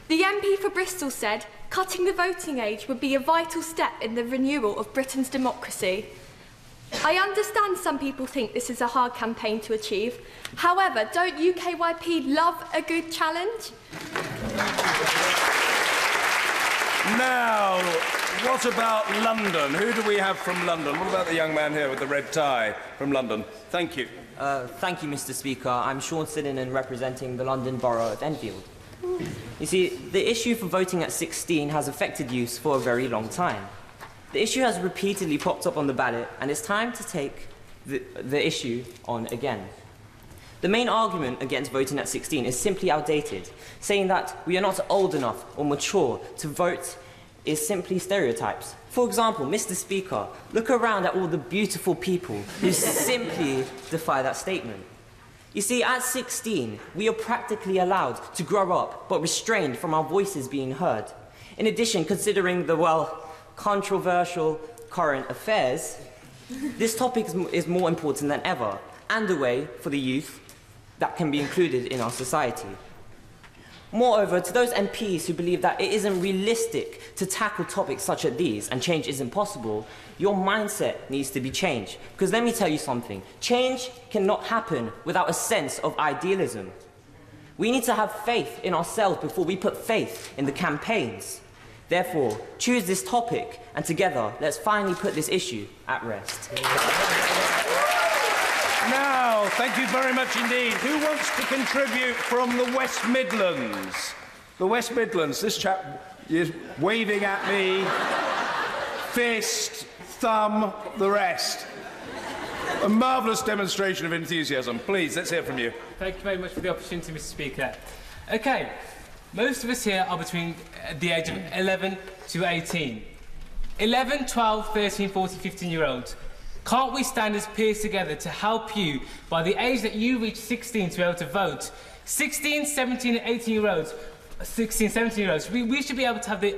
The MP for Bristol said cutting the voting age would be a vital step in the renewal of Britain's democracy. I understand some people think this is a hard campaign to achieve. However, don't UKYP love a good challenge? Now, what about London? Who do we have from London? What about the young man here with the red tie from London? Thank you. Uh, thank you, Mr. Speaker. I'm Sean Siddinen representing the London Borough of Enfield. You see, the issue for voting at 16 has affected youth for a very long time. The issue has repeatedly popped up on the ballot, and it's time to take the, the issue on again. The main argument against voting at 16 is simply outdated, saying that we are not old enough or mature to vote is simply stereotypes. For example, Mr. Speaker, look around at all the beautiful people who simply defy that statement. You see, at 16, we are practically allowed to grow up, but restrained from our voices being heard. In addition, considering the, well, controversial current affairs, this topic is more important than ever, and a way for the youth that can be included in our society. Moreover, to those MPs who believe that it isn't realistic to tackle topics such as these and change isn't possible, your mindset needs to be changed. Because let me tell you something change cannot happen without a sense of idealism. We need to have faith in ourselves before we put faith in the campaigns. Therefore, choose this topic and together let's finally put this issue at rest. Now, thank you very much indeed. Who wants to contribute from the West Midlands? The West Midlands, this chap is waving at me, fist, thumb, the rest. A marvellous demonstration of enthusiasm. Please, let's hear from you. Thank you very much for the opportunity, Mr. Speaker. Okay, most of us here are between the age of 11 to 18. 11, 12, 13, 14, 15 year olds. Can't we stand as peers together to help you by the age that you reach 16 to be able to vote? 16, 17, and 18 year olds, 16, 17 year olds, we, we should be able to have the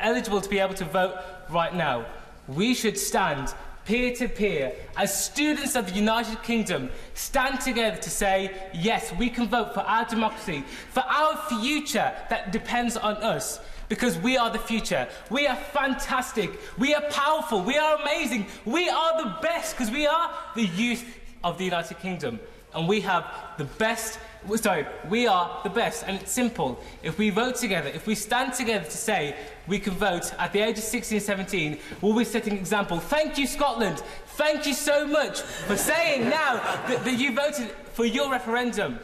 eligible to be able to vote right now. We should stand peer to peer as students of the United Kingdom stand together to say, yes, we can vote for our democracy, for our future that depends on us because we are the future. We are fantastic. We are powerful. We are amazing. We are the best because we are the youth of the United Kingdom. And we have the best, sorry, we are the best. And it's simple. If we vote together, if we stand together to say we can vote at the age of 16, 17, we'll be setting an example. Thank you, Scotland. Thank you so much for saying now that, that you voted for your referendum.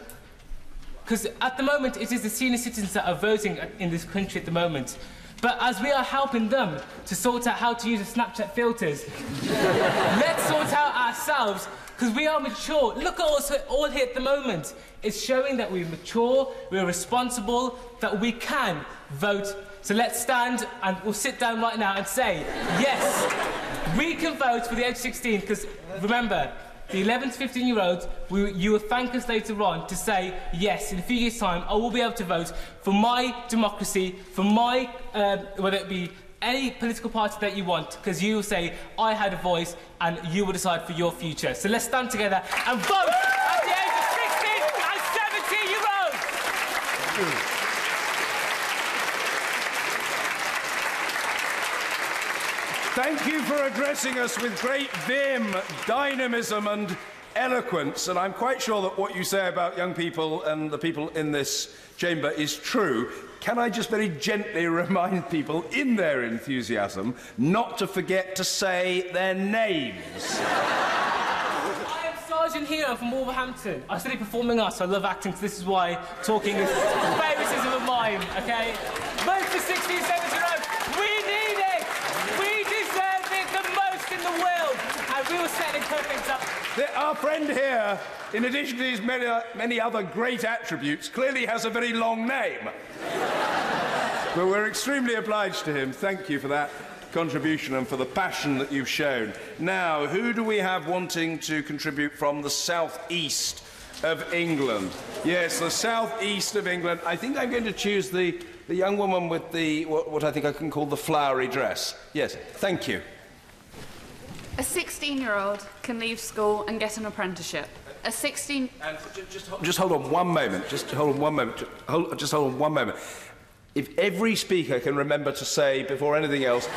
Because at the moment, it is the senior citizens that are voting in this country at the moment. But as we are helping them to sort out how to use the Snapchat filters, let's sort out ourselves because we are mature. Look at us all here at the moment. It's showing that we're mature, we're responsible, that we can vote. So let's stand and we'll sit down right now and say, yes, we can vote for the age 16 because remember, the 11 to 15 year olds, we, you will thank us later on to say, yes, in a few years' time, I will be able to vote for my democracy, for my, uh, whether it be any political party that you want because you will say, I had a voice and you will decide for your future. So let's stand together and vote at the age of 16 and 17 year olds. Thank you for addressing us with great vim, dynamism, and eloquence. And I'm quite sure that what you say about young people and the people in this chamber is true. Can I just very gently remind people in their enthusiasm not to forget to say their names? I am Sergeant Hero from Wolverhampton. I study performing arts, I love acting, so this is why talking is a favouritism of mine, okay? Vote for 16, 17 year olds. We need it! We deserve it the most in the world! And we will set the Our friend here, in addition to his many, many other great attributes, clearly has a very long name. but we're extremely obliged to him. Thank you for that contribution and for the passion that you've shown. Now, who do we have wanting to contribute from the southeast of England? Yes, the southeast of England. I think I'm going to choose the, the young woman with the what, what I think I can call the flowery dress. Yes, thank you. A 16 year old can leave school and get an apprenticeship. A 16 And just, just hold on one moment. Just hold on one moment. Just hold, just hold on one moment. If every speaker can remember to say before anything else,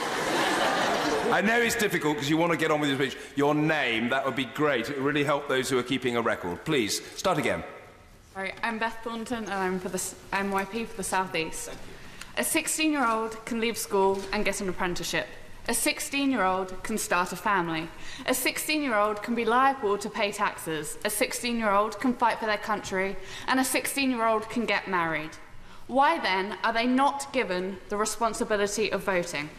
I know it's difficult because you want to get on with your speech. Your name, that would be great. It would really help those who are keeping a record. Please, start again. Sorry, I'm Beth Thornton and I'm for the MYP for the South East. A 16 year old can leave school and get an apprenticeship. A 16 year old can start a family. A 16 year old can be liable to pay taxes. A 16 year old can fight for their country. And a 16 year old can get married. Why then are they not given the responsibility of voting?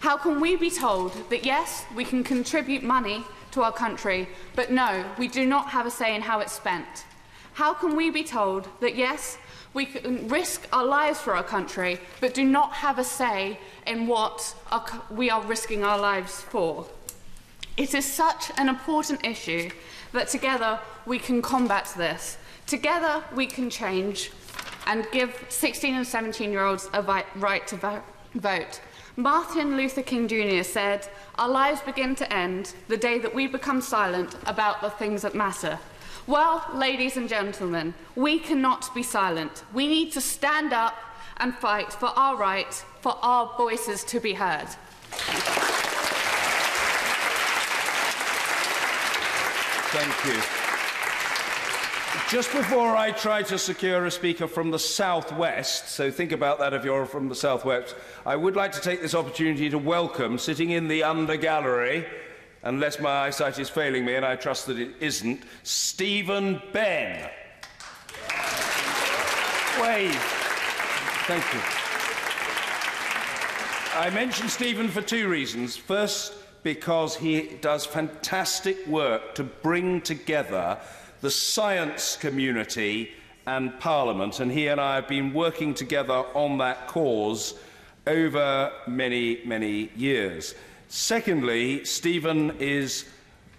How can we be told that yes, we can contribute money to our country, but no, we do not have a say in how it's spent? How can we be told that yes, We can um, risk our lives for our country, but do not have a say in what our, we are risking our lives for. It is such an important issue that together we can combat this. Together we can change and give 16 and 17 year olds a right to vo vote. Martin Luther King Jr. said, Our lives begin to end the day that we become silent about the things that matter. Well, ladies and gentlemen, we cannot be silent. We need to stand up and fight for our rights, for our voices to be heard. Thank you. Just before I try to secure a speaker from the southwest, so think about that if you're from the southwest, I would like to take this opportunity to welcome, sitting in the under gallery, unless my eyesight is failing me, and I trust that it isn't, Stephen Benn. Wave. Thank you. I mention Stephen for two reasons. First, because he does fantastic work to bring together the science community and Parliament, and he and I have been working together on that cause over many, many years. Secondly, Stephen is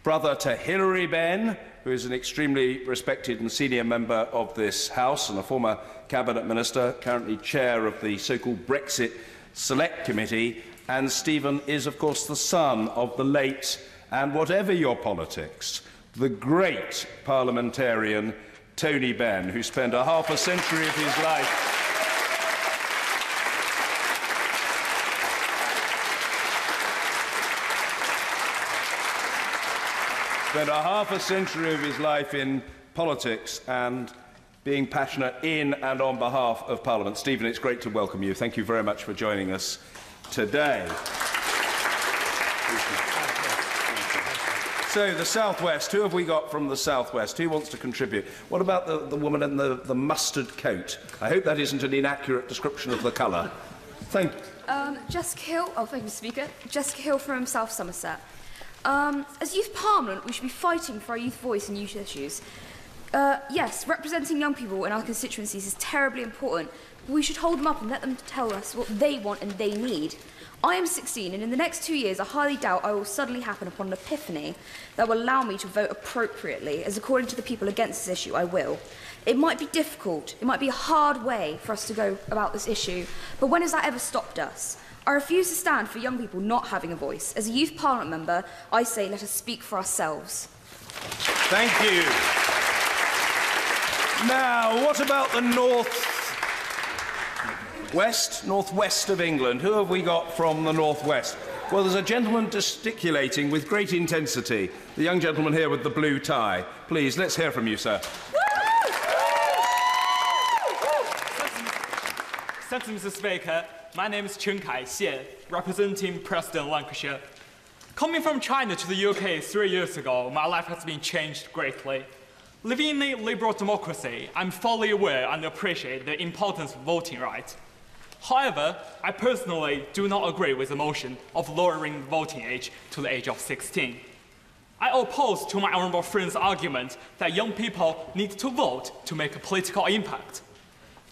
brother to Hilary Benn, who is an extremely respected and senior member of this House and a former Cabinet Minister, currently chair of the so-called Brexit Select Committee. And Stephen is, of course, the son of the late, and whatever your politics, the great parliamentarian Tony Benn, who spent a half a century of his life spent a half a century of his life in politics and being passionate in and on behalf of Parliament. Stephen, it's great to welcome you. Thank you very much for joining us today. So, the Southwest, who have we got from the Southwest? Who wants to contribute? What about the, the woman in the, the mustard coat? I hope that isn't an inaccurate description of the colour. Thank Um, Jessica Hill, oh, thank you, Speaker. Jessica Hill from South Somerset. Um, as Youth Parliament, we should be fighting for our youth voice and youth issues. Uh, yes, representing young people in our constituencies is terribly important, but we should hold them up and let them tell us what they want and they need. I am 16, and in the next two years, I highly doubt I will suddenly happen upon an epiphany that will allow me to vote appropriately, as according to the people against this issue, I will. It might be difficult, it might be a hard way for us to go about this issue, but when has that ever stopped us? I refuse to stand for young people not having a voice. As a youth parliament member, I say let us speak for ourselves. Thank you. Now, what about the north west, northwest of England? Who have we got from the northwest? Well, there's a gentleman gesticulating with great intensity. The young gentleman here with the blue tie. Please, let's hear from you, sir. Thank you, Mr. Speaker. My name is Chen Kai-xie, representing Preston Lancashire. Coming from China to the UK three years ago, my life has been changed greatly. Living in a liberal democracy, I'm fully aware and appreciate the importance of voting rights. However, I personally do not agree with the motion of lowering the voting age to the age of 16. I oppose to my honourable friend's argument that young people need to vote to make a political impact.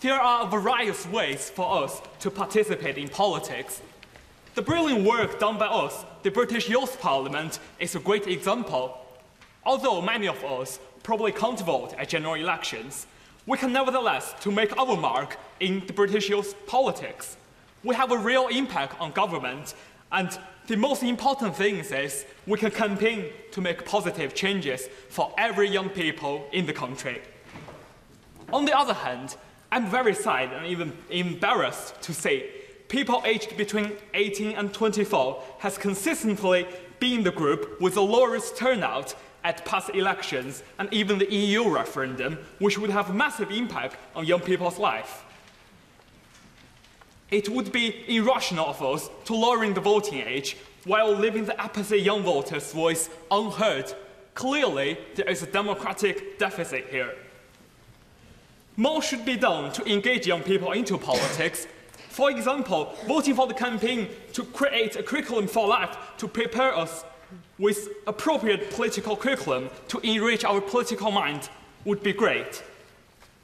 There are various ways for us to participate in politics. The brilliant work done by us, the British Youth Parliament, is a great example. Although many of us probably can't vote at general elections, we can nevertheless to make our mark in the British youth politics. We have a real impact on government, and the most important thing is we can campaign to make positive changes for every young people in the country. On the other hand, I'm very sad and even embarrassed to say people aged between 18 and 24 has consistently been the group with the lowest turnout at past elections and even the EU referendum, which would have massive impact on young people's life. It would be irrational of us to lowering the voting age while leaving the apathy young voters' voice unheard. Clearly, there is a democratic deficit here. More should be done to engage young people into politics. For example, voting for the campaign to create a curriculum for life to prepare us with appropriate political curriculum to enrich our political mind would be great.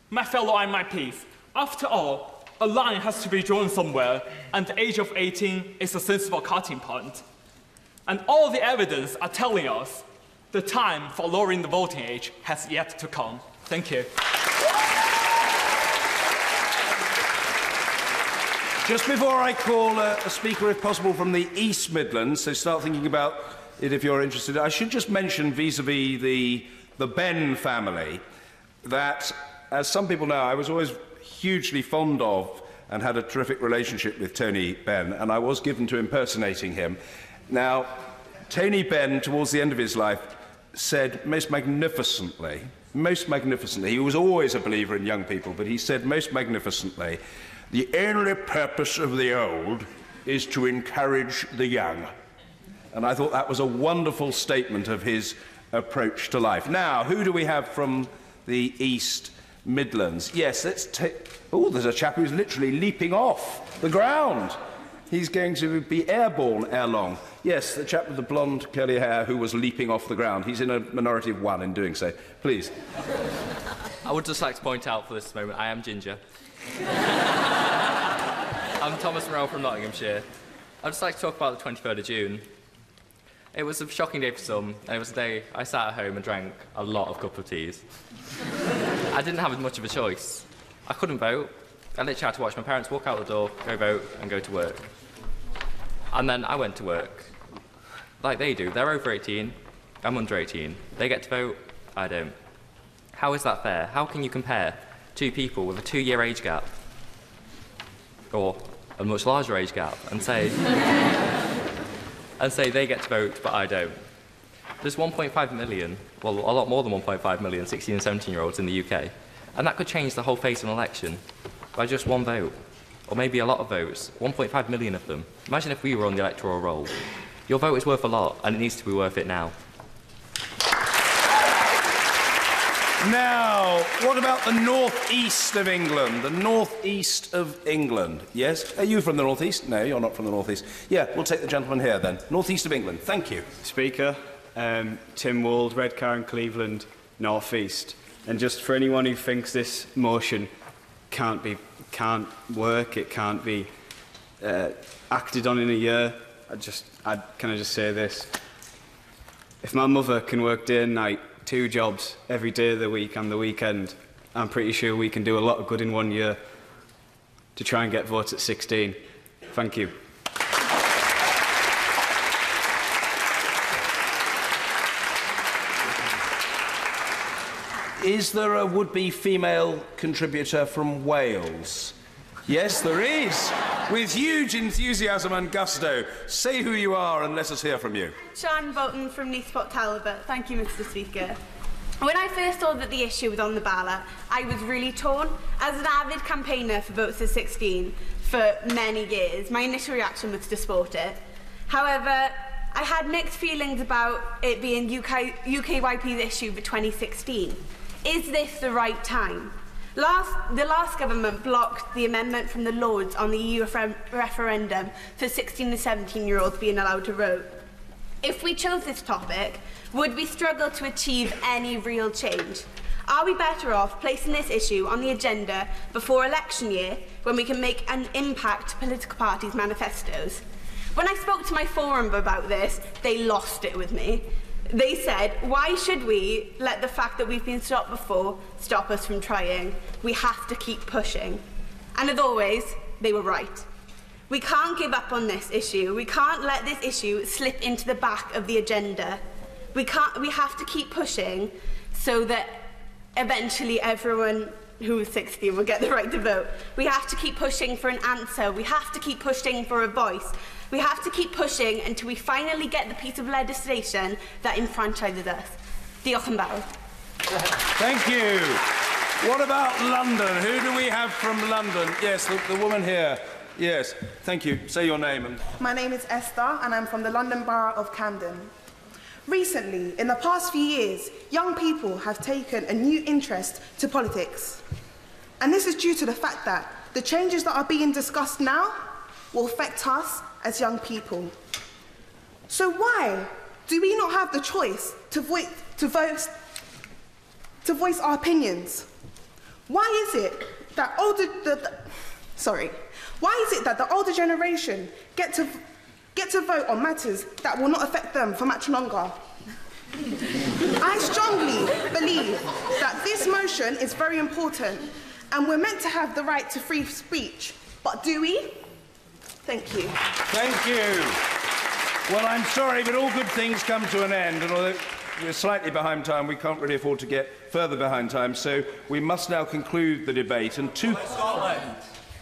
My fellow MYPs, after all, a line has to be drawn somewhere, and the age of 18 is a sensible cutting point. And all the evidence are telling us the time for lowering the voting age has yet to come. Thank you. Just before I call a, a speaker, if possible, from the East Midlands, so start thinking about it if you're interested, I should just mention vis-à-vis -vis the, the Benn family that, as some people know, I was always hugely fond of and had a terrific relationship with Tony Benn, and I was given to impersonating him. Now, Tony Benn, towards the end of his life, said most magnificently, most magnificently, he was always a believer in young people, but he said most magnificently, the only purpose of the old is to encourage the young. And I thought that was a wonderful statement of his approach to life. Now, who do we have from the East Midlands? Yes, let's take. Oh, there's a chap who's literally leaping off the ground. He's going to be airborne ere long. Yes, the chap with the blonde curly hair who was leaping off the ground. He's in a minority of one in doing so. Please. I would just like to point out for this moment I am Ginger. I'm Thomas Morrell from Nottinghamshire. I'd just like to talk about the 23rd of June. It was a shocking day for some, and it was a day I sat at home and drank a lot of cup of teas. I didn't have as much of a choice. I couldn't vote. I literally had to watch my parents walk out the door, go vote, and go to work. And then I went to work. Like they do. They're over 18. I'm under 18. They get to vote. I don't. How is that fair? How can you compare two people with a two year age gap? Or a much larger age gap and say and say they get to vote but I don't. There's 1.5 million, well a lot more than 1.5 million 16 and 17 year olds in the UK and that could change the whole face of an election by just one vote or maybe a lot of votes, 1.5 million of them. Imagine if we were on the electoral roll. Your vote is worth a lot and it needs to be worth it now. Now, what about the northeast of England? The northeast of England. Yes? Are you from the northeast? No, you're not from the northeast. Yeah, we'll take the gentleman here then. Northeast of England. Thank you. Speaker, um, Tim Wald, Redcar and Cleveland, northeast. And just for anyone who thinks this motion can't be, can't work, it can't be uh, acted on in a year, I just, I, can I just say this? If my mother can work day and night two jobs every day of the week and the weekend, I'm pretty sure we can do a lot of good in one year to try and get votes at 16. Thank you. Is there a would-be female contributor from Wales? Yes, there is. With huge enthusiasm and gusto. Say who you are and let us hear from you. Sian Bolton from Neath Port Talbot. Thank you, Mr Speaker. When I first saw that the issue was on the ballot, I was really torn. As an avid campaigner for Votes to 16 for many years, my initial reaction was to support it. However, I had mixed feelings about it being UK, UKYP's issue for 2016. Is this the right time? Last, the last government blocked the amendment from the Lords on the EU refer referendum for 16 to 17 year olds being allowed to vote. If we chose this topic, would we struggle to achieve any real change? Are we better off placing this issue on the agenda before election year when we can make an impact to political parties' manifestos? When I spoke to my forum about this, they lost it with me. they said, why should we let the fact that we've been stopped before stop us from trying? We have to keep pushing. And as always, they were right. We can't give up on this issue. We can't let this issue slip into the back of the agenda. We, can't, we have to keep pushing so that eventually everyone who is 60 will get the right to vote. We have to keep pushing for an answer. We have to keep pushing for a voice. We have to keep pushing until we finally get the piece of legislation that enfranchises us. Diolch yn fawr. Thank you. What about London? Who do we have from London? Yes, the, the woman here. Yes, thank you. Say your name. And... My name is Esther, and I'm from the London Borough of Camden. Recently, in the past few years, young people have taken a new interest to politics. And this is due to the fact that the changes that are being discussed now will affect us as young people. So why do we not have the choice to, vo to, voice, to voice our opinions? Why is it that older, the, the, sorry, why is it that the older generation get to, get to vote on matters that will not affect them for much longer? I strongly believe that this motion is very important and we're meant to have the right to free speech. But do we? Thank you. Thank you. Well, I'm sorry, but all good things come to an end. And although we're slightly behind time, we can't really afford to get further behind time. So we must now conclude the debate. And two. Scotland.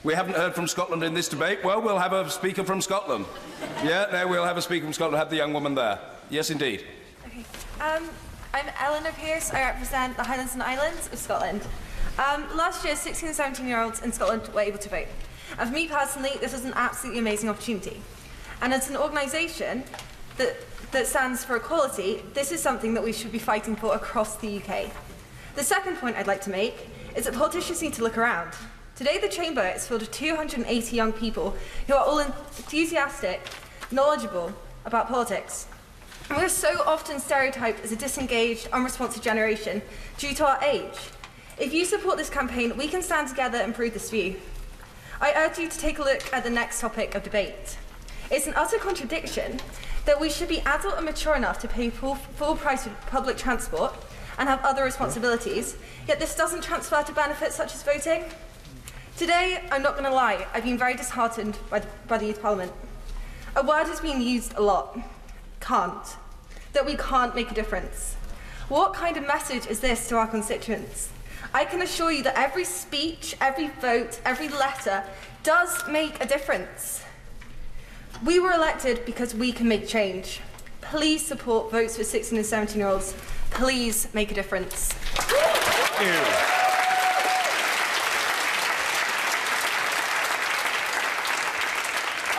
We haven't heard from Scotland in this debate. Well, we'll have a speaker from Scotland. Yeah, no, we'll have a speaker from Scotland. Have the young woman there. Yes, indeed. Okay. Um, I'm Eleanor Pearce. I represent the Highlands and Islands of Scotland. Um, last year, 16 and 17 year olds in Scotland were able to vote. And for me personally, this is an absolutely amazing opportunity. And as an organisation that, that stands for equality, this is something that we should be fighting for across the UK. The second point I'd like to make is that politicians need to look around. Today, the Chamber is filled with 280 young people who are all enthusiastic, knowledgeable about politics. And we're so often stereotyped as a disengaged, unresponsive generation due to our age. If you support this campaign, we can stand together and prove this view. I urge you to take a look at the next topic of debate. It's an utter contradiction that we should be adult and mature enough to pay full, full price for public transport and have other responsibilities, yet this doesn't transfer to benefits such as voting. Today, I'm not going to lie, I've been very disheartened by the, by the Youth Parliament. A word has been used a lot can't. That we can't make a difference. What kind of message is this to our constituents? I can assure you that every speech, every vote, every letter does make a difference. We were elected because we can make change. Please support votes for 16 and 17 year olds. Please make a difference. Thank you.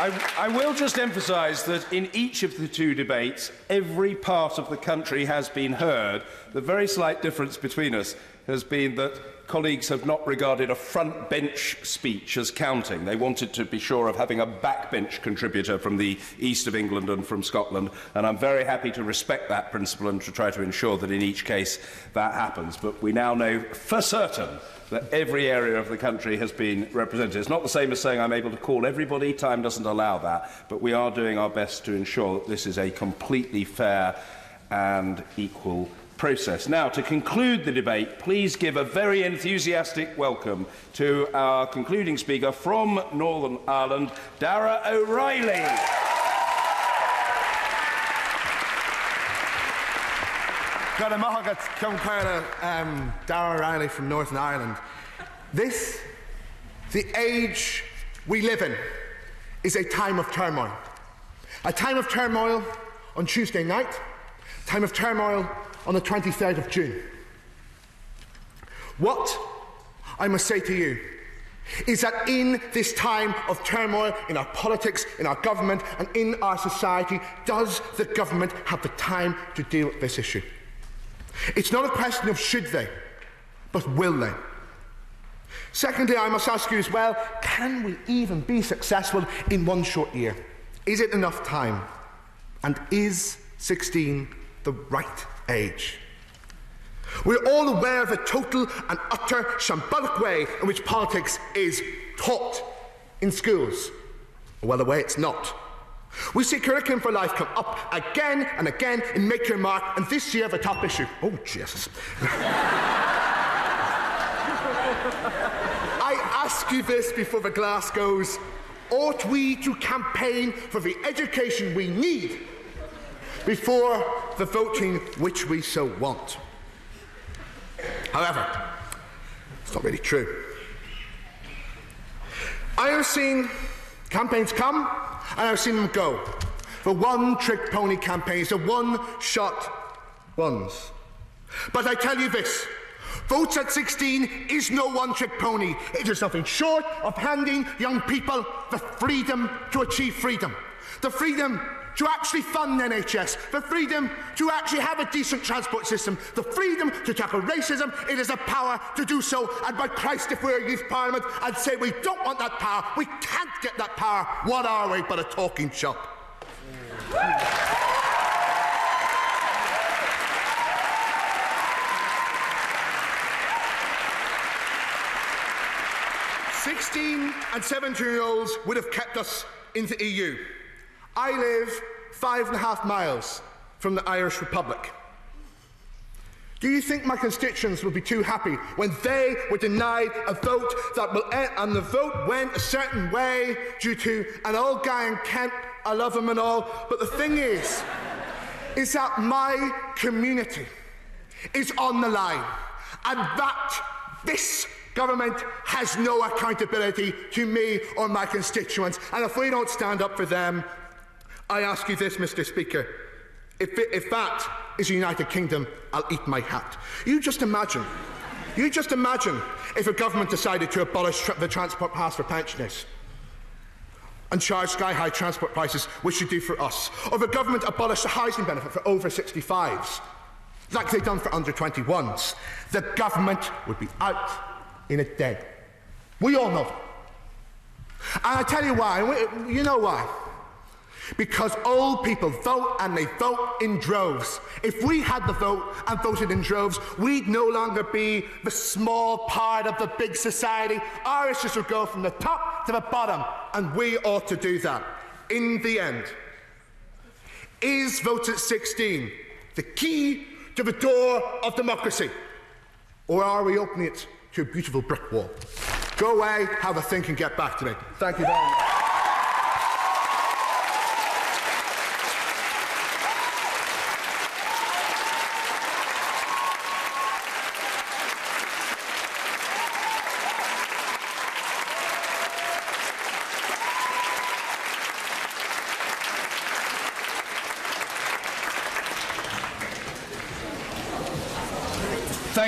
I, I, will just emphasise that in each of the two debates, every part of the country has been heard. The very slight difference between us has been that colleagues have not regarded a front bench speech as counting. They wanted to be sure of having a backbench contributor from the east of England and from Scotland, and I'm very happy to respect that principle and to try to ensure that in each case that happens. But we now know for certain that every area of the country has been represented. It's not the same as saying I'm able to call everybody. Time doesn't allow that. But we are doing our best to ensure that this is a completely fair and equal process. Now, to conclude the debate, please give a very enthusiastic welcome to our concluding speaker from Northern Ireland, Dara O'Reilly. Um, Dara Riley from Northern Ireland. This, the age we live in, is a time of turmoil. A time of turmoil on Tuesday night, time of turmoil on the 23rd of June. What I must say to you is that in this time of turmoil in our politics, in our government, and in our society, does the government have the time to deal with this issue? It's not a question of should they, but will they? Secondly, I must ask you as well can we even be successful in one short year? Is it enough time? And is 16 the right age? We're all aware of the total and utter shambolic way in which politics is taught in schools. Well, the way it's not. We see Curriculum for Life come up again and again in Make Your Mark, and this year the top issue. Oh, Jesus. I ask you this before the glass goes. Ought we to campaign for the education we need before the voting which we so want? However, it's not really true. I have seen campaigns come and I've seen them go. The one trick pony campaigns, the one shot ones. But I tell you this votes at 16 is no one trick pony. It is nothing short of handing young people the freedom to achieve freedom. The freedom to actually fund NHS, the freedom to actually have a decent transport system, the freedom to tackle racism. It is a power to do so. And by Christ, if we're a youth parliament, I'd say we don't want that power. We can't get that power. What are we but a talking shop? Sixteen and seventeen-year-olds would have kept us in the EU. I live five and a half miles from the Irish Republic. Do you think my constituents will be too happy when they were denied a vote that will end, and the vote went a certain way due to an old guy in Kent? I love him and all, but the thing is, is that my community is on the line, and that this government has no accountability to me or my constituents. And if we don't stand up for them, I ask you this, Mr. Speaker. If, if that is the United Kingdom, I'll eat my hat. You just imagine. You just imagine if a government decided to abolish tra the transport pass for pensioners and charge sky high transport prices, which should do for us. Or if a government abolished the housing benefit for over 65s, like they've done for under 21s. The government would be out in a day. We all know. And I tell you why. You know why because old people vote and they vote in droves. If we had the vote and voted in droves, we'd no longer be the small part of the big society. Our issues would go from the top to the bottom, and we ought to do that. In the end, is vote at 16 the key to the door of democracy? Or are we opening it to a beautiful brick wall? Go away, have a think, and get back to me. Thank you very much.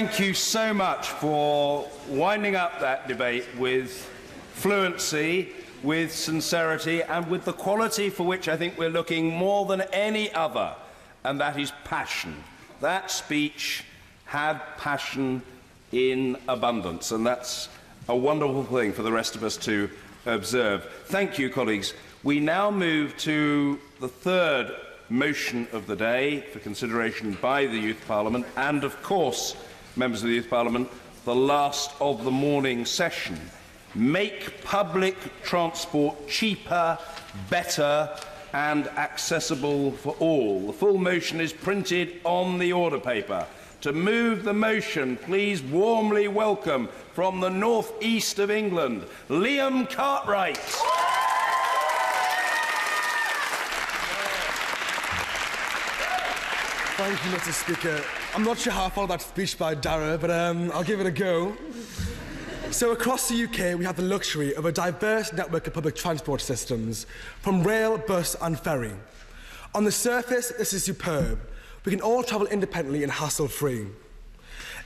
Thank you so much for winding up that debate with fluency, with sincerity, and with the quality for which I think we're looking more than any other, and that is passion. That speech had passion in abundance, and that's a wonderful thing for the rest of us to observe. Thank you, colleagues. We now move to the third motion of the day for consideration by the Youth Parliament, and of course, members of the Youth Parliament, the last of the morning session. Make public transport cheaper, better, and accessible for all. The full motion is printed on the order paper. To move the motion, please warmly welcome from the north east of England, Liam Cartwright. Thank you, Mr. Speaker. I'm not sure how I followed that speech by Dara, but um, I'll give it a go. So across the UK, we have the luxury of a diverse network of public transport systems, from rail, bus and ferry. On the surface, this is superb. We can all travel independently and hassle-free.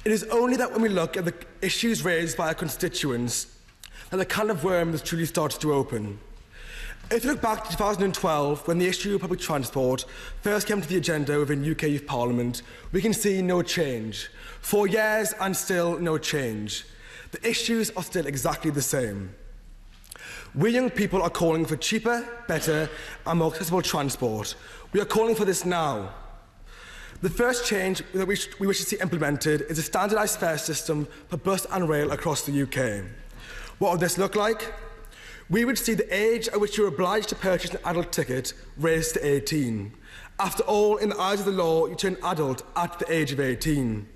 It is only that when we look at the issues raised by our constituents that the can of worms truly starts to open. If you look back to 2012, when the issue of public transport first came to the agenda within UK Youth Parliament, we can see no change. Four years and still no change. The issues are still exactly the same. We young people are calling for cheaper, better and more accessible transport. We are calling for this now. The first change that we, we wish to see implemented is a standardised fare system for bus and rail across the UK. What would this look like? We would see the age at which you're obliged to purchase an adult ticket raised to 18. After all, in the eyes of the law, you turn adult at the age of 18.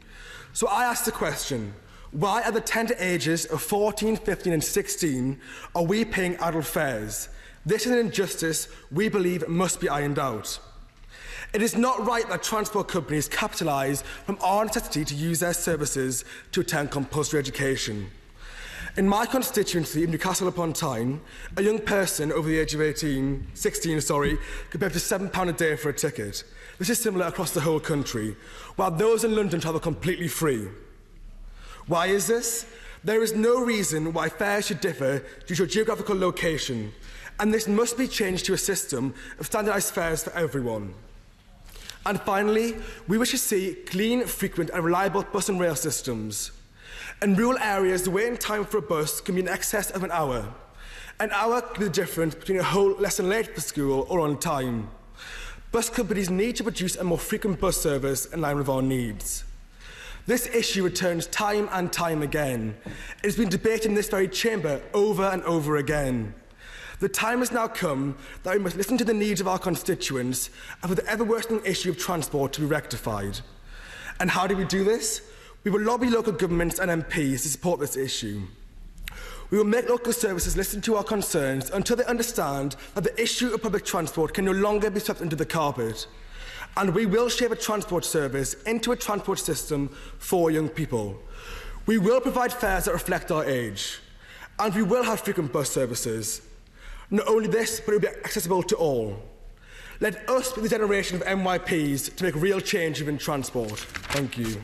So I ask the question, why at the tender ages of 14, 15 and 16 are we paying adult fares? This is an injustice we believe must be ironed out. It is not right that transport companies capitalise from our necessity to use their services to attend compulsory education. In my constituency of Newcastle upon Tyne, a young person over the age of 18, 16, sorry, could pay up to £7 a day for a ticket. This is similar across the whole country, while those in London travel completely free. Why is this? There is no reason why fares should differ due to geographical location, and this must be changed to a system of standardised fares for everyone. And finally, we wish to see clean, frequent and reliable bus and rail systems. In rural areas, the waiting time for a bus can be in excess of an hour. An hour can be the difference between a whole lesson late for school or on time. Bus companies need to produce a more frequent bus service in line with our needs. This issue returns time and time again. It has been debated in this very chamber over and over again. The time has now come that we must listen to the needs of our constituents and for the ever-worsening issue of transport to be rectified. And how do we do this? We will lobby local governments and MPs to support this issue. We will make local services listen to our concerns until they understand that the issue of public transport can no longer be swept under the carpet. And we will shape a transport service into a transport system for young people. We will provide fares that reflect our age. And we will have frequent bus services. Not only this, but it will be accessible to all. Let us be the generation of MYPs to make real change within transport. Thank you.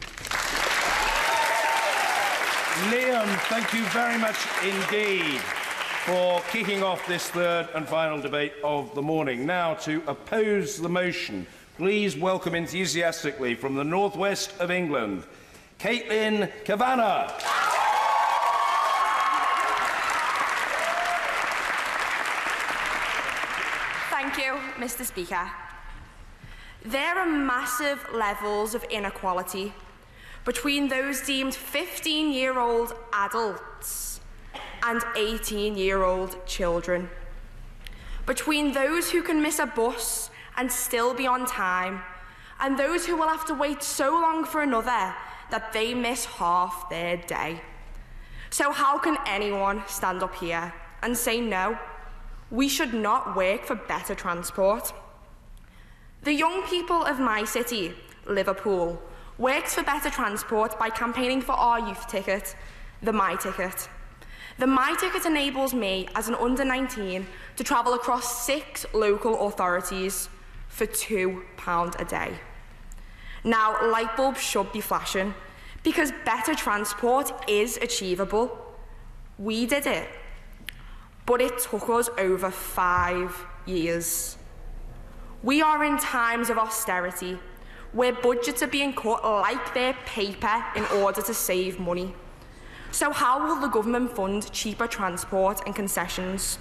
Liam, thank you very much indeed for kicking off this third and final debate of the morning. Now, to oppose the motion, please welcome enthusiastically from the northwest of England, Caitlin Kavanagh. Thank you, Mr Speaker. There are massive levels of inequality between those deemed 15 year old adults and 18 year old children, between those who can miss a bus and still be on time, and those who will have to wait so long for another that they miss half their day. So, how can anyone stand up here and say no? We should not work for better transport. The young people of my city, Liverpool, works for better transport by campaigning for our youth ticket, the My Ticket. The My Ticket enables me, as an under 19, to travel across six local authorities for £2 a day. Now, light bulbs should be flashing because better transport is achievable. We did it, but it took us over five years. We are in times of austerity where budgets are being cut like their paper in order to save money. So, how will the government fund cheaper transport and concessions?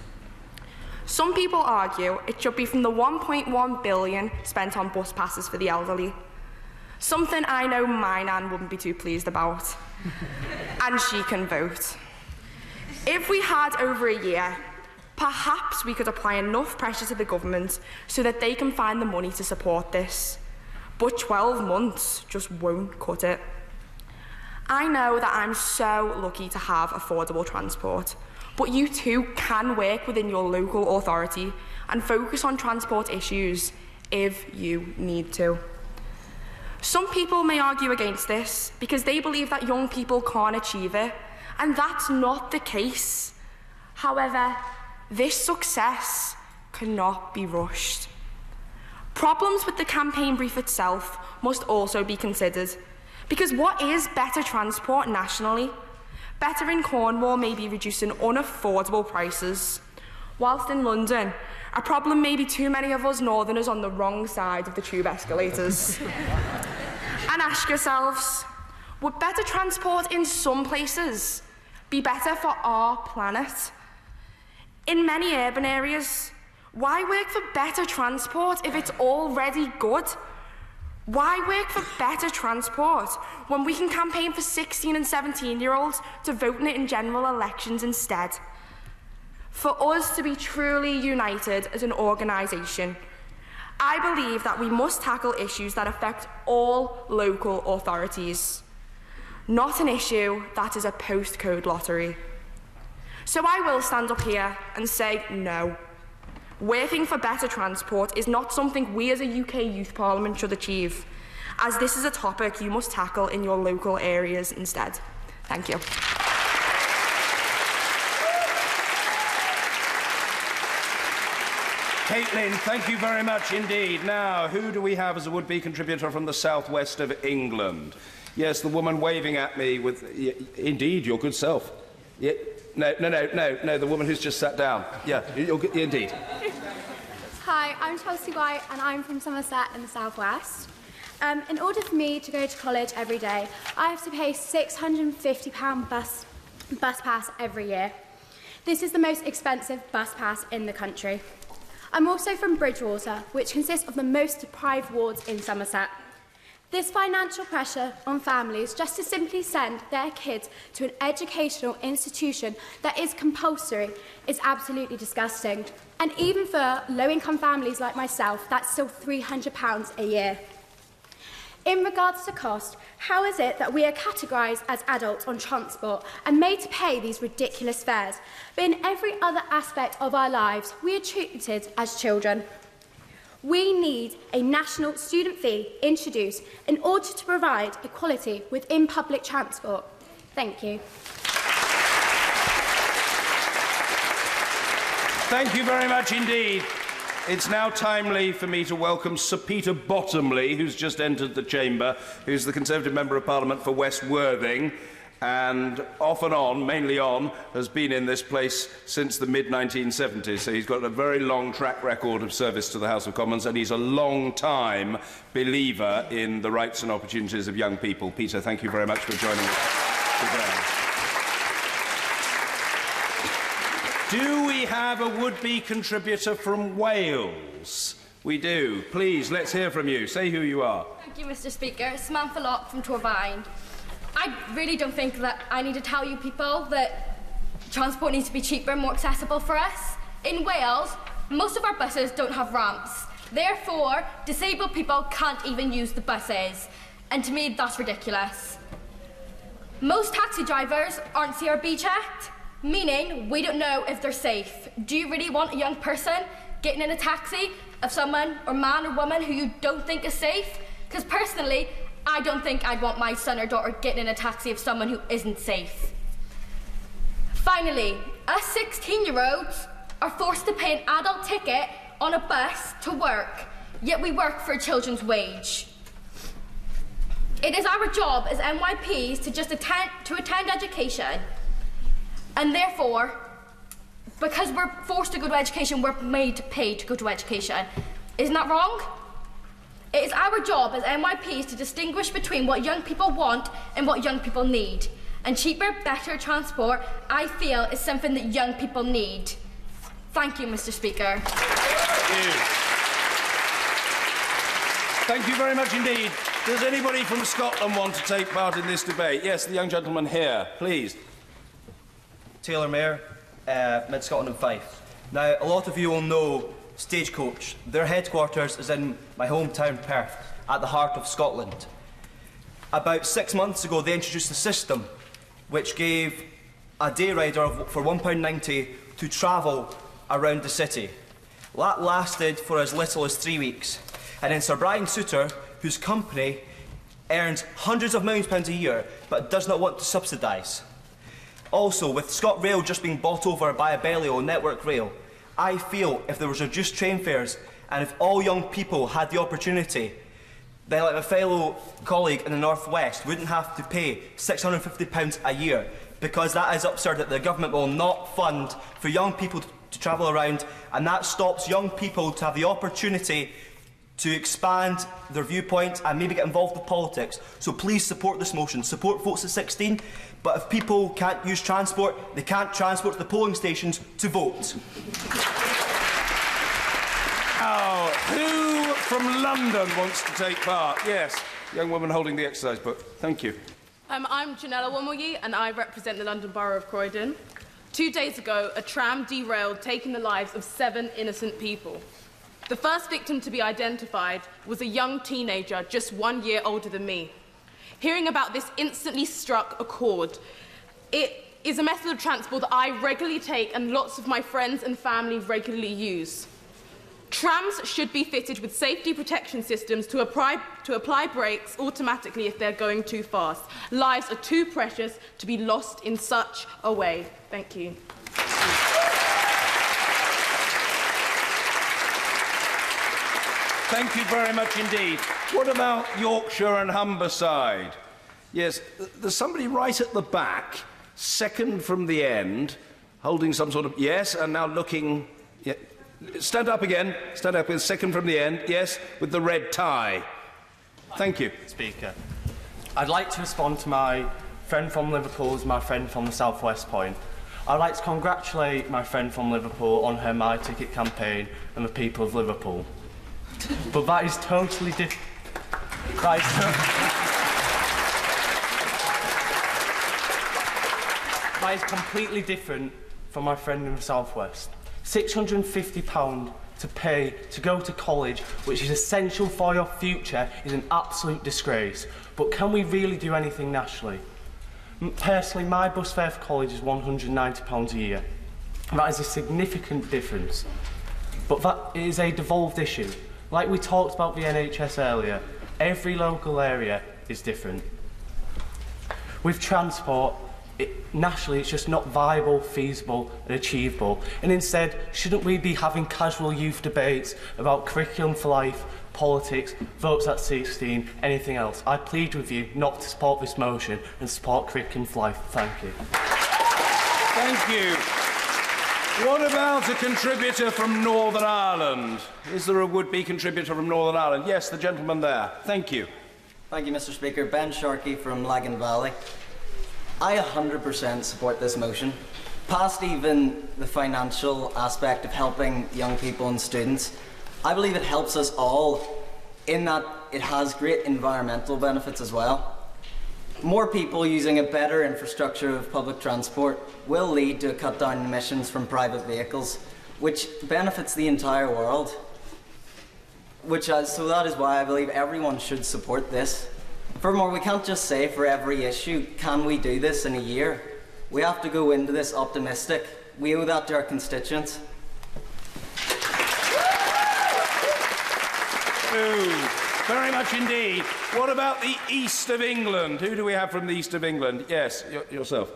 Some people argue it should be from the 1.1 billion spent on bus passes for the elderly. Something I know my nan wouldn't be too pleased about. and she can vote. If we had over a year, perhaps we could apply enough pressure to the government so that they can find the money to support this. But 12 months just won't cut it. I know that I'm so lucky to have affordable transport, but you too can work within your local authority and focus on transport issues if you need to. Some people may argue against this because they believe that young people can't achieve it, and that's not the case. However, this success cannot be rushed. Problems with the campaign brief itself must also be considered, because what is better transport nationally? Better in Cornwall may be reducing unaffordable prices, whilst in London, a problem may be too many of us northerners on the wrong side of the tube escalators. and ask yourselves, would better transport in some places be better for our planet? In many urban areas, why work for better transport if it's already good? Why work for better transport when we can campaign for 16 and 17 year olds to vote in it in general elections instead? For us to be truly united as an organisation, I believe that we must tackle issues that affect all local authorities, not an issue that is a postcode lottery. So I will stand up here and say no. Working for better transport is not something we as a UK Youth Parliament should achieve, as this is a topic you must tackle in your local areas instead. Thank you. Caitlin, thank you very much indeed. Now, who do we have as a would-be contributor from the southwest of England? Yes, the woman waving at me with, indeed, your good self. Yeah, No, no, no, no, no, the woman who's just sat down. Yeah, you'll get, indeed. Hi, I'm Chelsea White and I'm from Somerset in the southwest. Um, in order for me to go to college every day, I have to pay £650 bus, bus pass every year. This is the most expensive bus pass in the country. I'm also from Bridgewater, which consists of the most deprived wards in Somerset. This financial pressure on families just to simply send their kids to an educational institution that is compulsory is absolutely disgusting. And even for low-income families like myself, that's still £300 a year. In regards to cost, how is it that we are categorised as adults on transport and made to pay these ridiculous fares? But in every other aspect of our lives, we are treated as children. We need a national student fee introduced in order to provide equality within public transport. Thank you. Thank you very much indeed. It's now timely for me to welcome Sir Peter Bottomley, who's just entered the chamber, who's the Conservative Member of Parliament for West Worthing, and off and on, mainly on, has been in this place since the mid-1970s. So he's got a very long track record of service to the House of Commons, and he's a long-time believer in the rights and opportunities of young people. Peter, thank you very much for joining us today. Do we have a would-be contributor from Wales? We do. Please, let's hear from you. Say who you are. Thank you, Mr. Speaker. Samantha Locke from Torfaen. I really don't think that I need to tell you people that transport needs to be cheaper and more accessible for us. In Wales, most of our buses don't have ramps. Therefore, disabled people can't even use the buses. And to me, that's ridiculous. Most taxi drivers aren't CRB checked, meaning we don't know if they're safe. Do you really want a young person getting in a taxi of someone, or man or woman, who you don't think is safe? Because personally, I don't think I'd want my son or daughter getting in a taxi of someone who isn't safe. Finally, us 16 year olds are forced to pay an adult ticket on a bus to work, yet we work for a children's wage. It is our job as MYPs to just attend, to attend education, and therefore, because we're forced to go to education, we're made to pay to go to education. Isn't that wrong? It is our job as MYPs to distinguish between what young people want and what young people need. And cheaper, better transport, I feel, is something that young people need. Thank you, Mr. Speaker. Thank you. Thank you very much indeed. Does anybody from Scotland want to take part in this debate? Yes, the young gentleman here, please. Taylor Mayer, uh, Mid Scotland and Fife. Now, a lot of you will know Stagecoach. Their headquarters is in my hometown, Perth, at the heart of Scotland. About six months ago, they introduced a system which gave a day rider for £1.90 to travel around the city. That lasted for as little as three weeks. And then Sir Brian Souter, whose company earns hundreds of millions of pounds a year but does not want to subsidise. Also, with ScotRail just being bought over by Abellio Network Rail, I feel if there was reduced train fares and if all young people had the opportunity, then like my fellow colleague in the North West wouldn't have to pay £650 a year because that is absurd that the government will not fund for young people to, to travel around and that stops young people to have the opportunity to expand their viewpoint and maybe get involved with politics. So please support this motion. Support votes at 16, but if people can't use transport, they can't transport to the polling stations to vote. Now, who from London wants to take part? Yes, young woman holding the exercise book. Thank you. Um, I'm Janella Womogi and I represent the London Borough of Croydon. Two days ago, a tram derailed, taking the lives of seven innocent people. The first victim to be identified was a young teenager just one year older than me. Hearing about this instantly struck a chord. It is a method of transport that I regularly take and lots of my friends and family regularly use. Trams should be fitted with safety protection systems to apply, to apply brakes automatically if they're going too fast. Lives are too precious to be lost in such a way. Thank you. Thank you very much indeed. What about Yorkshire and Humberside? Yes, there's somebody right at the back, second from the end, holding some sort of. Yes, and now looking. Yeah. Stand up again. Stand up again. Second from the end. Yes, with the red tie. Thank you. Speaker. I'd like to respond to my friend from Liverpool as my friend from the Southwest point. I'd like to congratulate my friend from Liverpool on her My Ticket campaign and the people of Liverpool. But that is totally different. That is, that is completely different from my friend in the Southwest. £650 to pay to go to college, which is essential for your future, is an absolute disgrace. But can we really do anything nationally? Personally, my bus fare for college is £190 a year. That is a significant difference. But that is a devolved issue. Like we talked about the NHS earlier, every local area is different. With transport, it, nationally it's just not viable, feasible and achievable. And instead, shouldn't we be having casual youth debates about curriculum for life, politics, votes at 16, anything else? I plead with you not to support this motion and support curriculum for life. Thank you. Thank you. What about a contributor from Northern Ireland? Is there a would-be contributor from Northern Ireland? Yes, the gentleman there. Thank you. Thank you, Mr. Speaker. Ben Sharkey from Lagan Valley. I 100% support this motion. Past even the financial aspect of helping young people and students, I believe it helps us all in that it has great environmental benefits as well. More people using a better infrastructure of public transport will lead to a cut down in emissions from private vehicles, which benefits the entire world. Which is, so that is why I believe everyone should support this. Furthermore, we can't just say for every issue, can we do this in a year? We have to go into this optimistic. We owe that to our constituents. Ooh, very much indeed. What about the east of England? Who do we have from the east of England? Yes, yourself.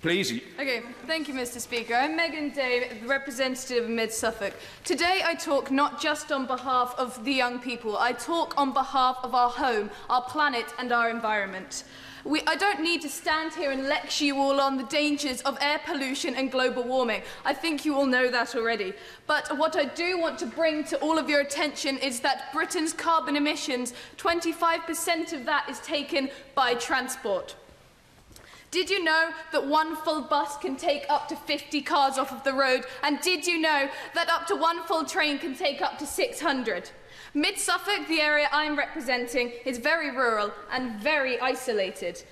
Please. Okay, thank you, Mr. Speaker. I'm Megan Day, representative of Mid Suffolk. Today I talk not just on behalf of the young people, I talk on behalf of our home, our planet, and our environment. We, I don't need to stand here and lecture you all on the dangers of air pollution and global warming. I think you all know that already. But what I do want to bring to all of your attention is that Britain's carbon emissions, 25% of that is taken by transport. Did you know that one full bus can take up to 50 cars off of the road? And did you know that up to one full train can take up to 600? Mid Suffolk, the area I'm representing, is very rural and very isolated.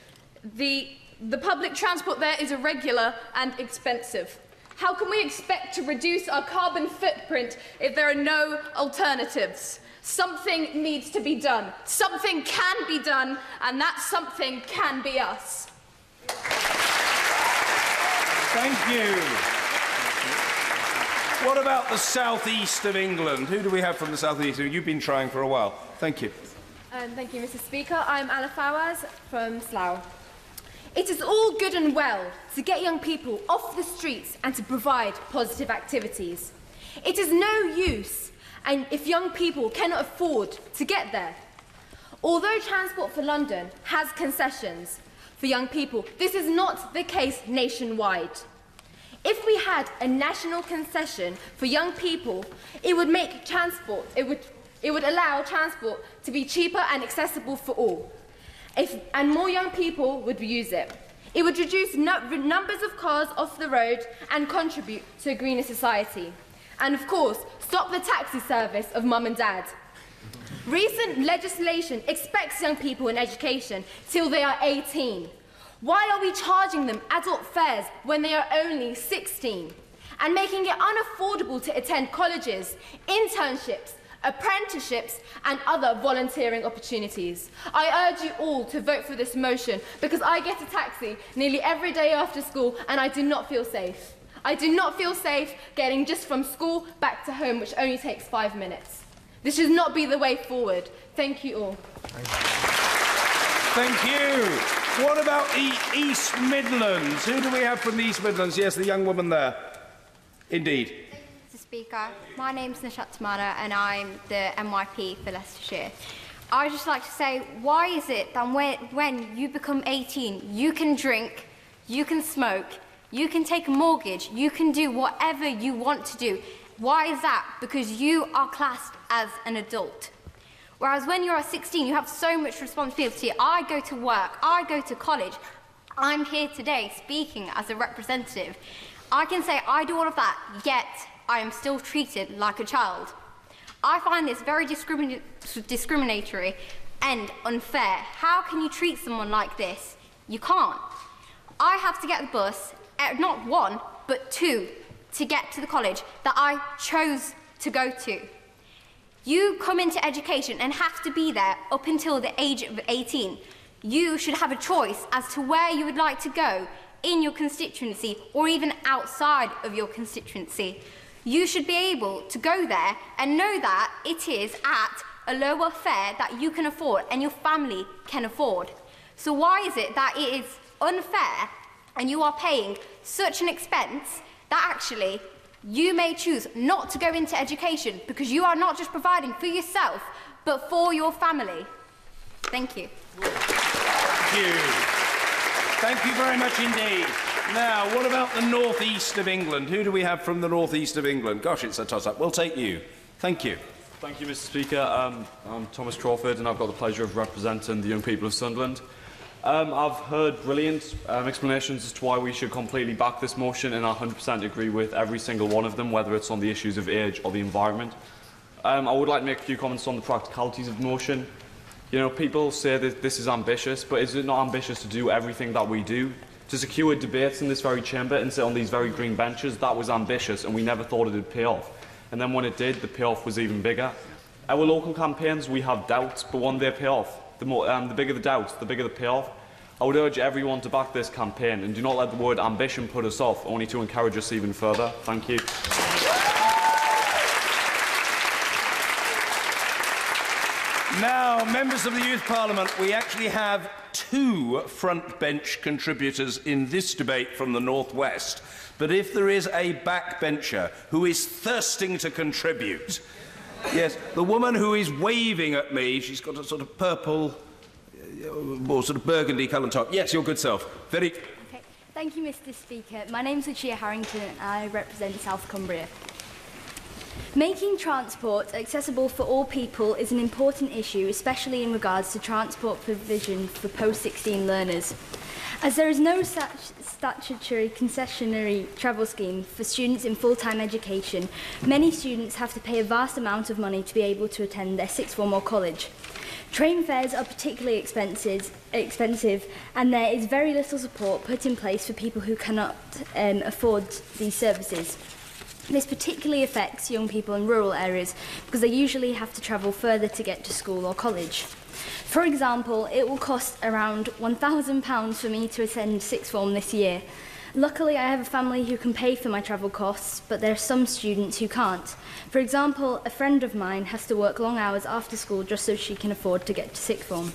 The, the public transport there is irregular and expensive. How can we expect to reduce our carbon footprint if there are no alternatives? Something needs to be done. Something can be done, and that something can be us. Thank you. What about the southeast of England? Who do we have from the southeast? You've been trying for a while. Thank you. Um, thank you, Mr. Speaker. I'm Anna Fawaz from Slough. It is all good and well to get young people off the streets and to provide positive activities. It is no use and if young people cannot afford to get there. Although Transport for London has concessions for young people, this is not the case nationwide. If we had a national concession for young people, it would make transport, it would, it would allow transport to be cheaper and accessible for all. If, and more young people would use it. It would reduce numbers of cars off the road and contribute to a greener society. And of course, stop the taxi service of mum and dad. Recent legislation expects young people in education till they are 18. Why are we charging them adult fares when they are only 16? And making it unaffordable to attend colleges, internships, apprenticeships and other volunteering opportunities. I urge you all to vote for this motion because I get a taxi nearly every day after school and I do not feel safe. I do not feel safe getting just from school back to home, which only takes five minutes. This should not be the way forward. Thank you all. Thank you. What about the East Midlands? Who do we have from the East Midlands? Yes, the young woman there. Indeed. Mr Speaker, my name's Nishat Tamana and I'm the MYP for Leicestershire. I'd just like to say, why is it that when, when you become 18, you can drink, you can smoke, you can take a mortgage. You can do whatever you want to do. Why is that? Because you are classed as an adult. Whereas when you're 16, you have so much responsibility. I go to work, I go to college. I'm here today speaking as a representative. I can say I do all of that, yet I am still treated like a child. I find this very discrimin discriminatory and unfair. How can you treat someone like this? You can't. I have to get the bus uh, not one, but two, to get to the college that I chose to go to. You come into education and have to be there up until the age of 18. You should have a choice as to where you would like to go in your constituency or even outside of your constituency. You should be able to go there and know that it is at a lower fare that you can afford and your family can afford. So why is it that it is unfair and you are paying such an expense that actually you may choose not to go into education because you are not just providing for yourself, but for your family. Thank you. Thank you. Thank you very much indeed. Now, what about the northeast of England? Who do we have from the northeast of England? Gosh, it's a toss-up. We'll take you. Thank you. Thank you, Mr Speaker. Um, I'm Thomas Crawford and I've got the pleasure of representing the young people of Sunderland. Um, I've heard brilliant um, explanations as to why we should completely back this motion, and I 100% agree with every single one of them, whether it's on the issues of age or the environment. Um, I would like to make a few comments on the practicalities of the motion. You know, people say that this is ambitious, but is it not ambitious to do everything that we do? To secure debates in this very chamber and sit on these very green benches, that was ambitious, and we never thought it would pay off. And then when it did, the payoff was even bigger. Our local campaigns, we have doubts, but when they pay off, the, more, um, the bigger the doubts, the bigger the payoff. I would urge everyone to back this campaign and do not let the word ambition put us off, only to encourage us even further. Thank you. Now, members of the Youth Parliament, we actually have two front bench contributors in this debate from the North West. But if there is a backbencher who is thirsting to contribute, yes, the woman who is waving at me, she's got a sort of purple uh, more sort of burgundy colour top. Yes, your good self. Very. Okay. Thank you, Mr. Speaker. My name is Lucia Harrington and I represent South Cumbria. Making transport accessible for all people is an important issue, especially in regards to transport provision for post-16 learners. As there is no such statutory concessionary travel scheme for students in full-time education, many students have to pay a vast amount of money to be able to attend their sixth form or college. Train fares are particularly expensive, expensive and there is very little support put in place for people who cannot um, afford these services. This particularly affects young people in rural areas because they usually have to travel further to get to school or college. For example, it will cost around £1,000 for me to attend sixth form this year. Luckily, I have a family who can pay for my travel costs, but there are some students who can't. For example, a friend of mine has to work long hours after school just so she can afford to get to sixth form.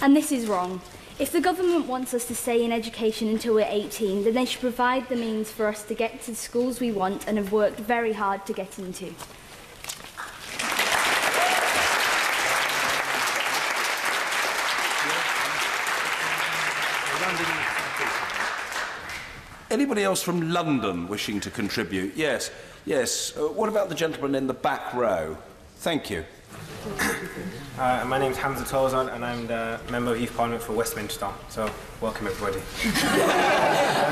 And this is wrong. If the government wants us to stay in education until we're 18, then they should provide the means for us to get to the schools we want and have worked very hard to get into. Anybody else from London wishing to contribute? Yes, yes. Uh, what about the gentleman in the back row? Thank you. Uh, my name's Hamza Tozan and I'm the Member of Youth Parliament for Westminster. So, welcome everybody.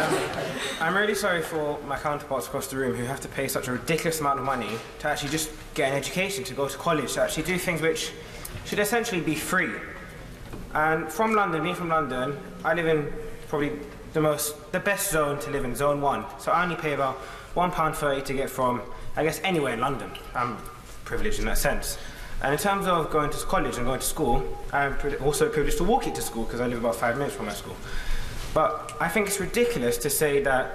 um, I'm really sorry for my counterparts across the room who have to pay such a ridiculous amount of money to actually just get an education, to go to college, to actually do things which should essentially be free. And from London, being from London, I live in probably the most, the best zone to live in, zone one. So I only pay about £1.30 to get from, I guess, anywhere in London. I'm privileged in that sense. And in terms of going to college and going to school, I'm also privileged to walk it to school because I live about five minutes from my school. But I think it's ridiculous to say that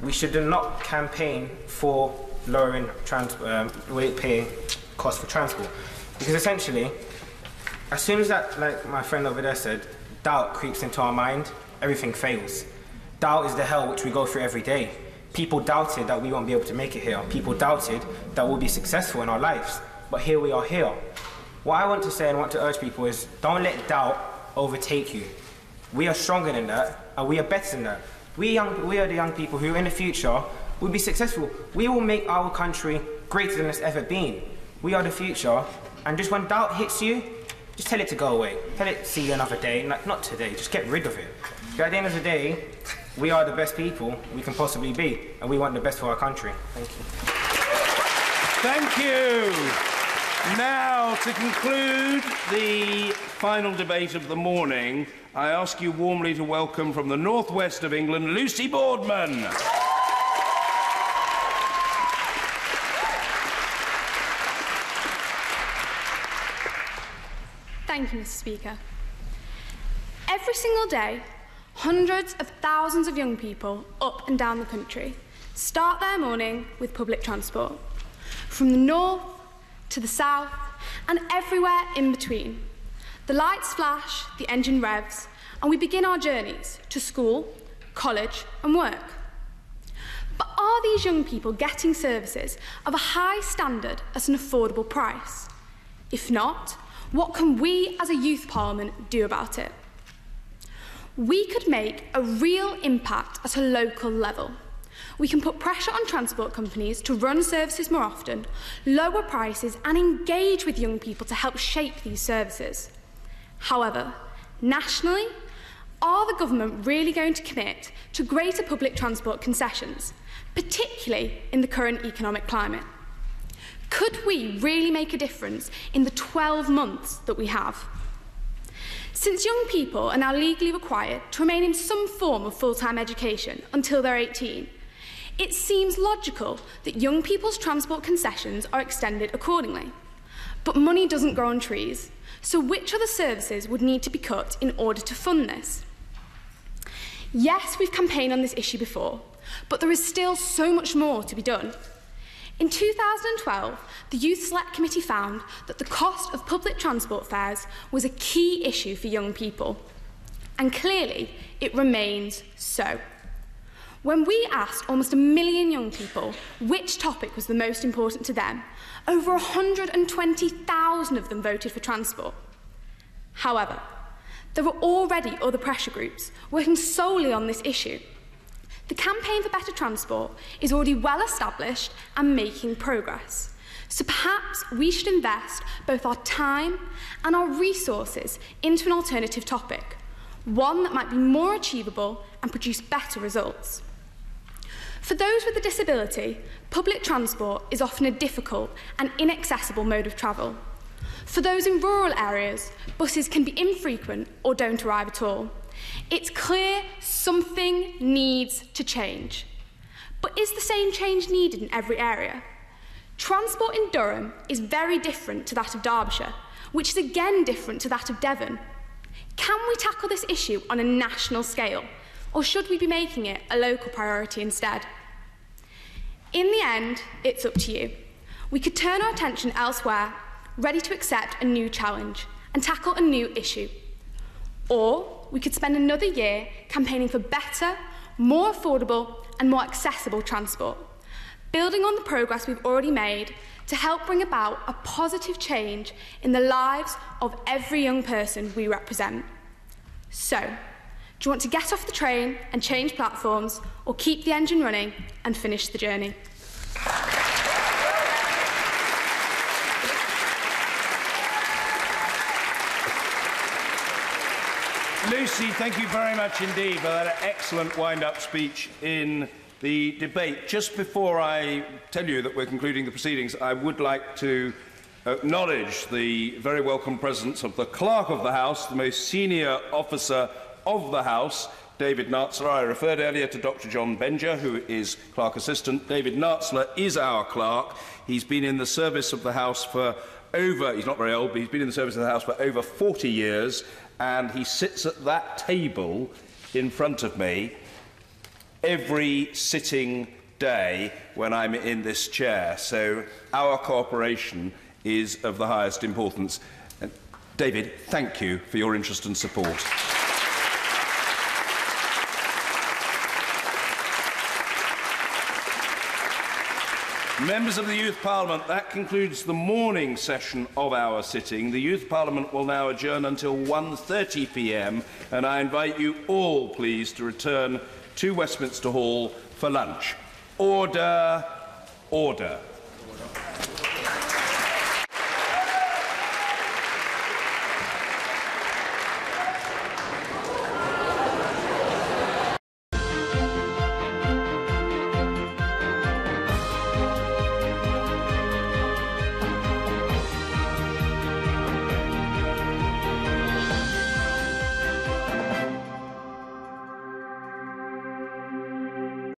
we should not campaign for lowering trans um, rate pay costs for transport. Because essentially, as soon as that, like my friend over there said, doubt creeps into our mind, everything fails. Doubt is the hell which we go through every day. People doubted that we won't be able to make it here. People doubted that we'll be successful in our lives. But here we are here. What I want to say and want to urge people is don't let doubt overtake you. We are stronger than that, and we are better than that. We, young, we are the young people who, in the future, will be successful. We will make our country greater than it's ever been. We are the future, and just when doubt hits you, just tell it to go away. Tell it, see you another day. Not today, just get rid of it. At the end of the day, we are the best people we can possibly be, and we want the best for our country. Thank you. Thank you. you. Now, to conclude the final debate of the morning, I ask you warmly to welcome from the northwest of England, Lucy Boardman. Thank you, Mr. Speaker. Every single day, Hundreds of thousands of young people up and down the country start their morning with public transport, from the north to the south and everywhere in between. The lights flash, the engine revs, and we begin our journeys to school, college, and work. But are these young people getting services of a high standard at an affordable price? If not, what can we as a youth parliament do about it? we could make a real impact at a local level. We can put pressure on transport companies to run services more often, lower prices and engage with young people to help shape these services. However, nationally, are the government really going to commit to greater public transport concessions, particularly in the current economic climate? Could we really make a difference in the 12 months that we have? Since young people are now legally required to remain in some form of full-time education until they're 18, it seems logical that young people's transport concessions are extended accordingly. But money doesn't grow on trees, so which other services would need to be cut in order to fund this? Yes, we've campaigned on this issue before, but there is still so much more to be done. In 2012, the Youth Select Committee found that the cost of public transport fares was a key issue for young people. And clearly, it remains so. When we asked almost a million young people which topic was the most important to them, over 120,000 of them voted for transport. However, there were already other pressure groups working solely on this issue The campaign for better transport is already well established and making progress. So perhaps we should invest both our time and our resources into an alternative topic, one that might be more achievable and produce better results. For those with a disability, public transport is often a difficult and inaccessible mode of travel. For those in rural areas, buses can be infrequent or don't arrive at all. It's clear something needs to change. But is the same change needed in every area? Transport in Durham is very different to that of Derbyshire, which is again different to that of Devon. Can we tackle this issue on a national scale? Or should we be making it a local priority instead? In the end, it's up to you. We could turn our attention elsewhere, ready to accept a new challenge and tackle a new issue. Or we could spend another year campaigning for better, more affordable and more accessible transport, building on the progress we've already made to help bring about a positive change in the lives of every young person we represent. So, do you want to get off the train and change platforms or keep the engine running and finish the journey? Lucy, thank you very much indeed for that excellent wind-up speech in the debate. Just before I tell you that we're concluding the proceedings, I would like to acknowledge the very welcome presence of the Clerk of the House, the most senior officer of the House, David Natzler. I referred earlier to Dr. John Benger, who is Clerk Assistant. David Natzler is our Clerk. He's been in the service of the House for over, he's not very old, but he's been in the service of the House for over 40 years, and he sits at that table in front of me every sitting day when I'm in this chair. So our cooperation is of the highest importance. And David, thank you for your interest and support. Members of the Youth Parliament, that concludes the morning session of our sitting. The Youth Parliament will now adjourn until 1.30pm and I invite you all, please, to return to Westminster Hall for lunch. Order, order.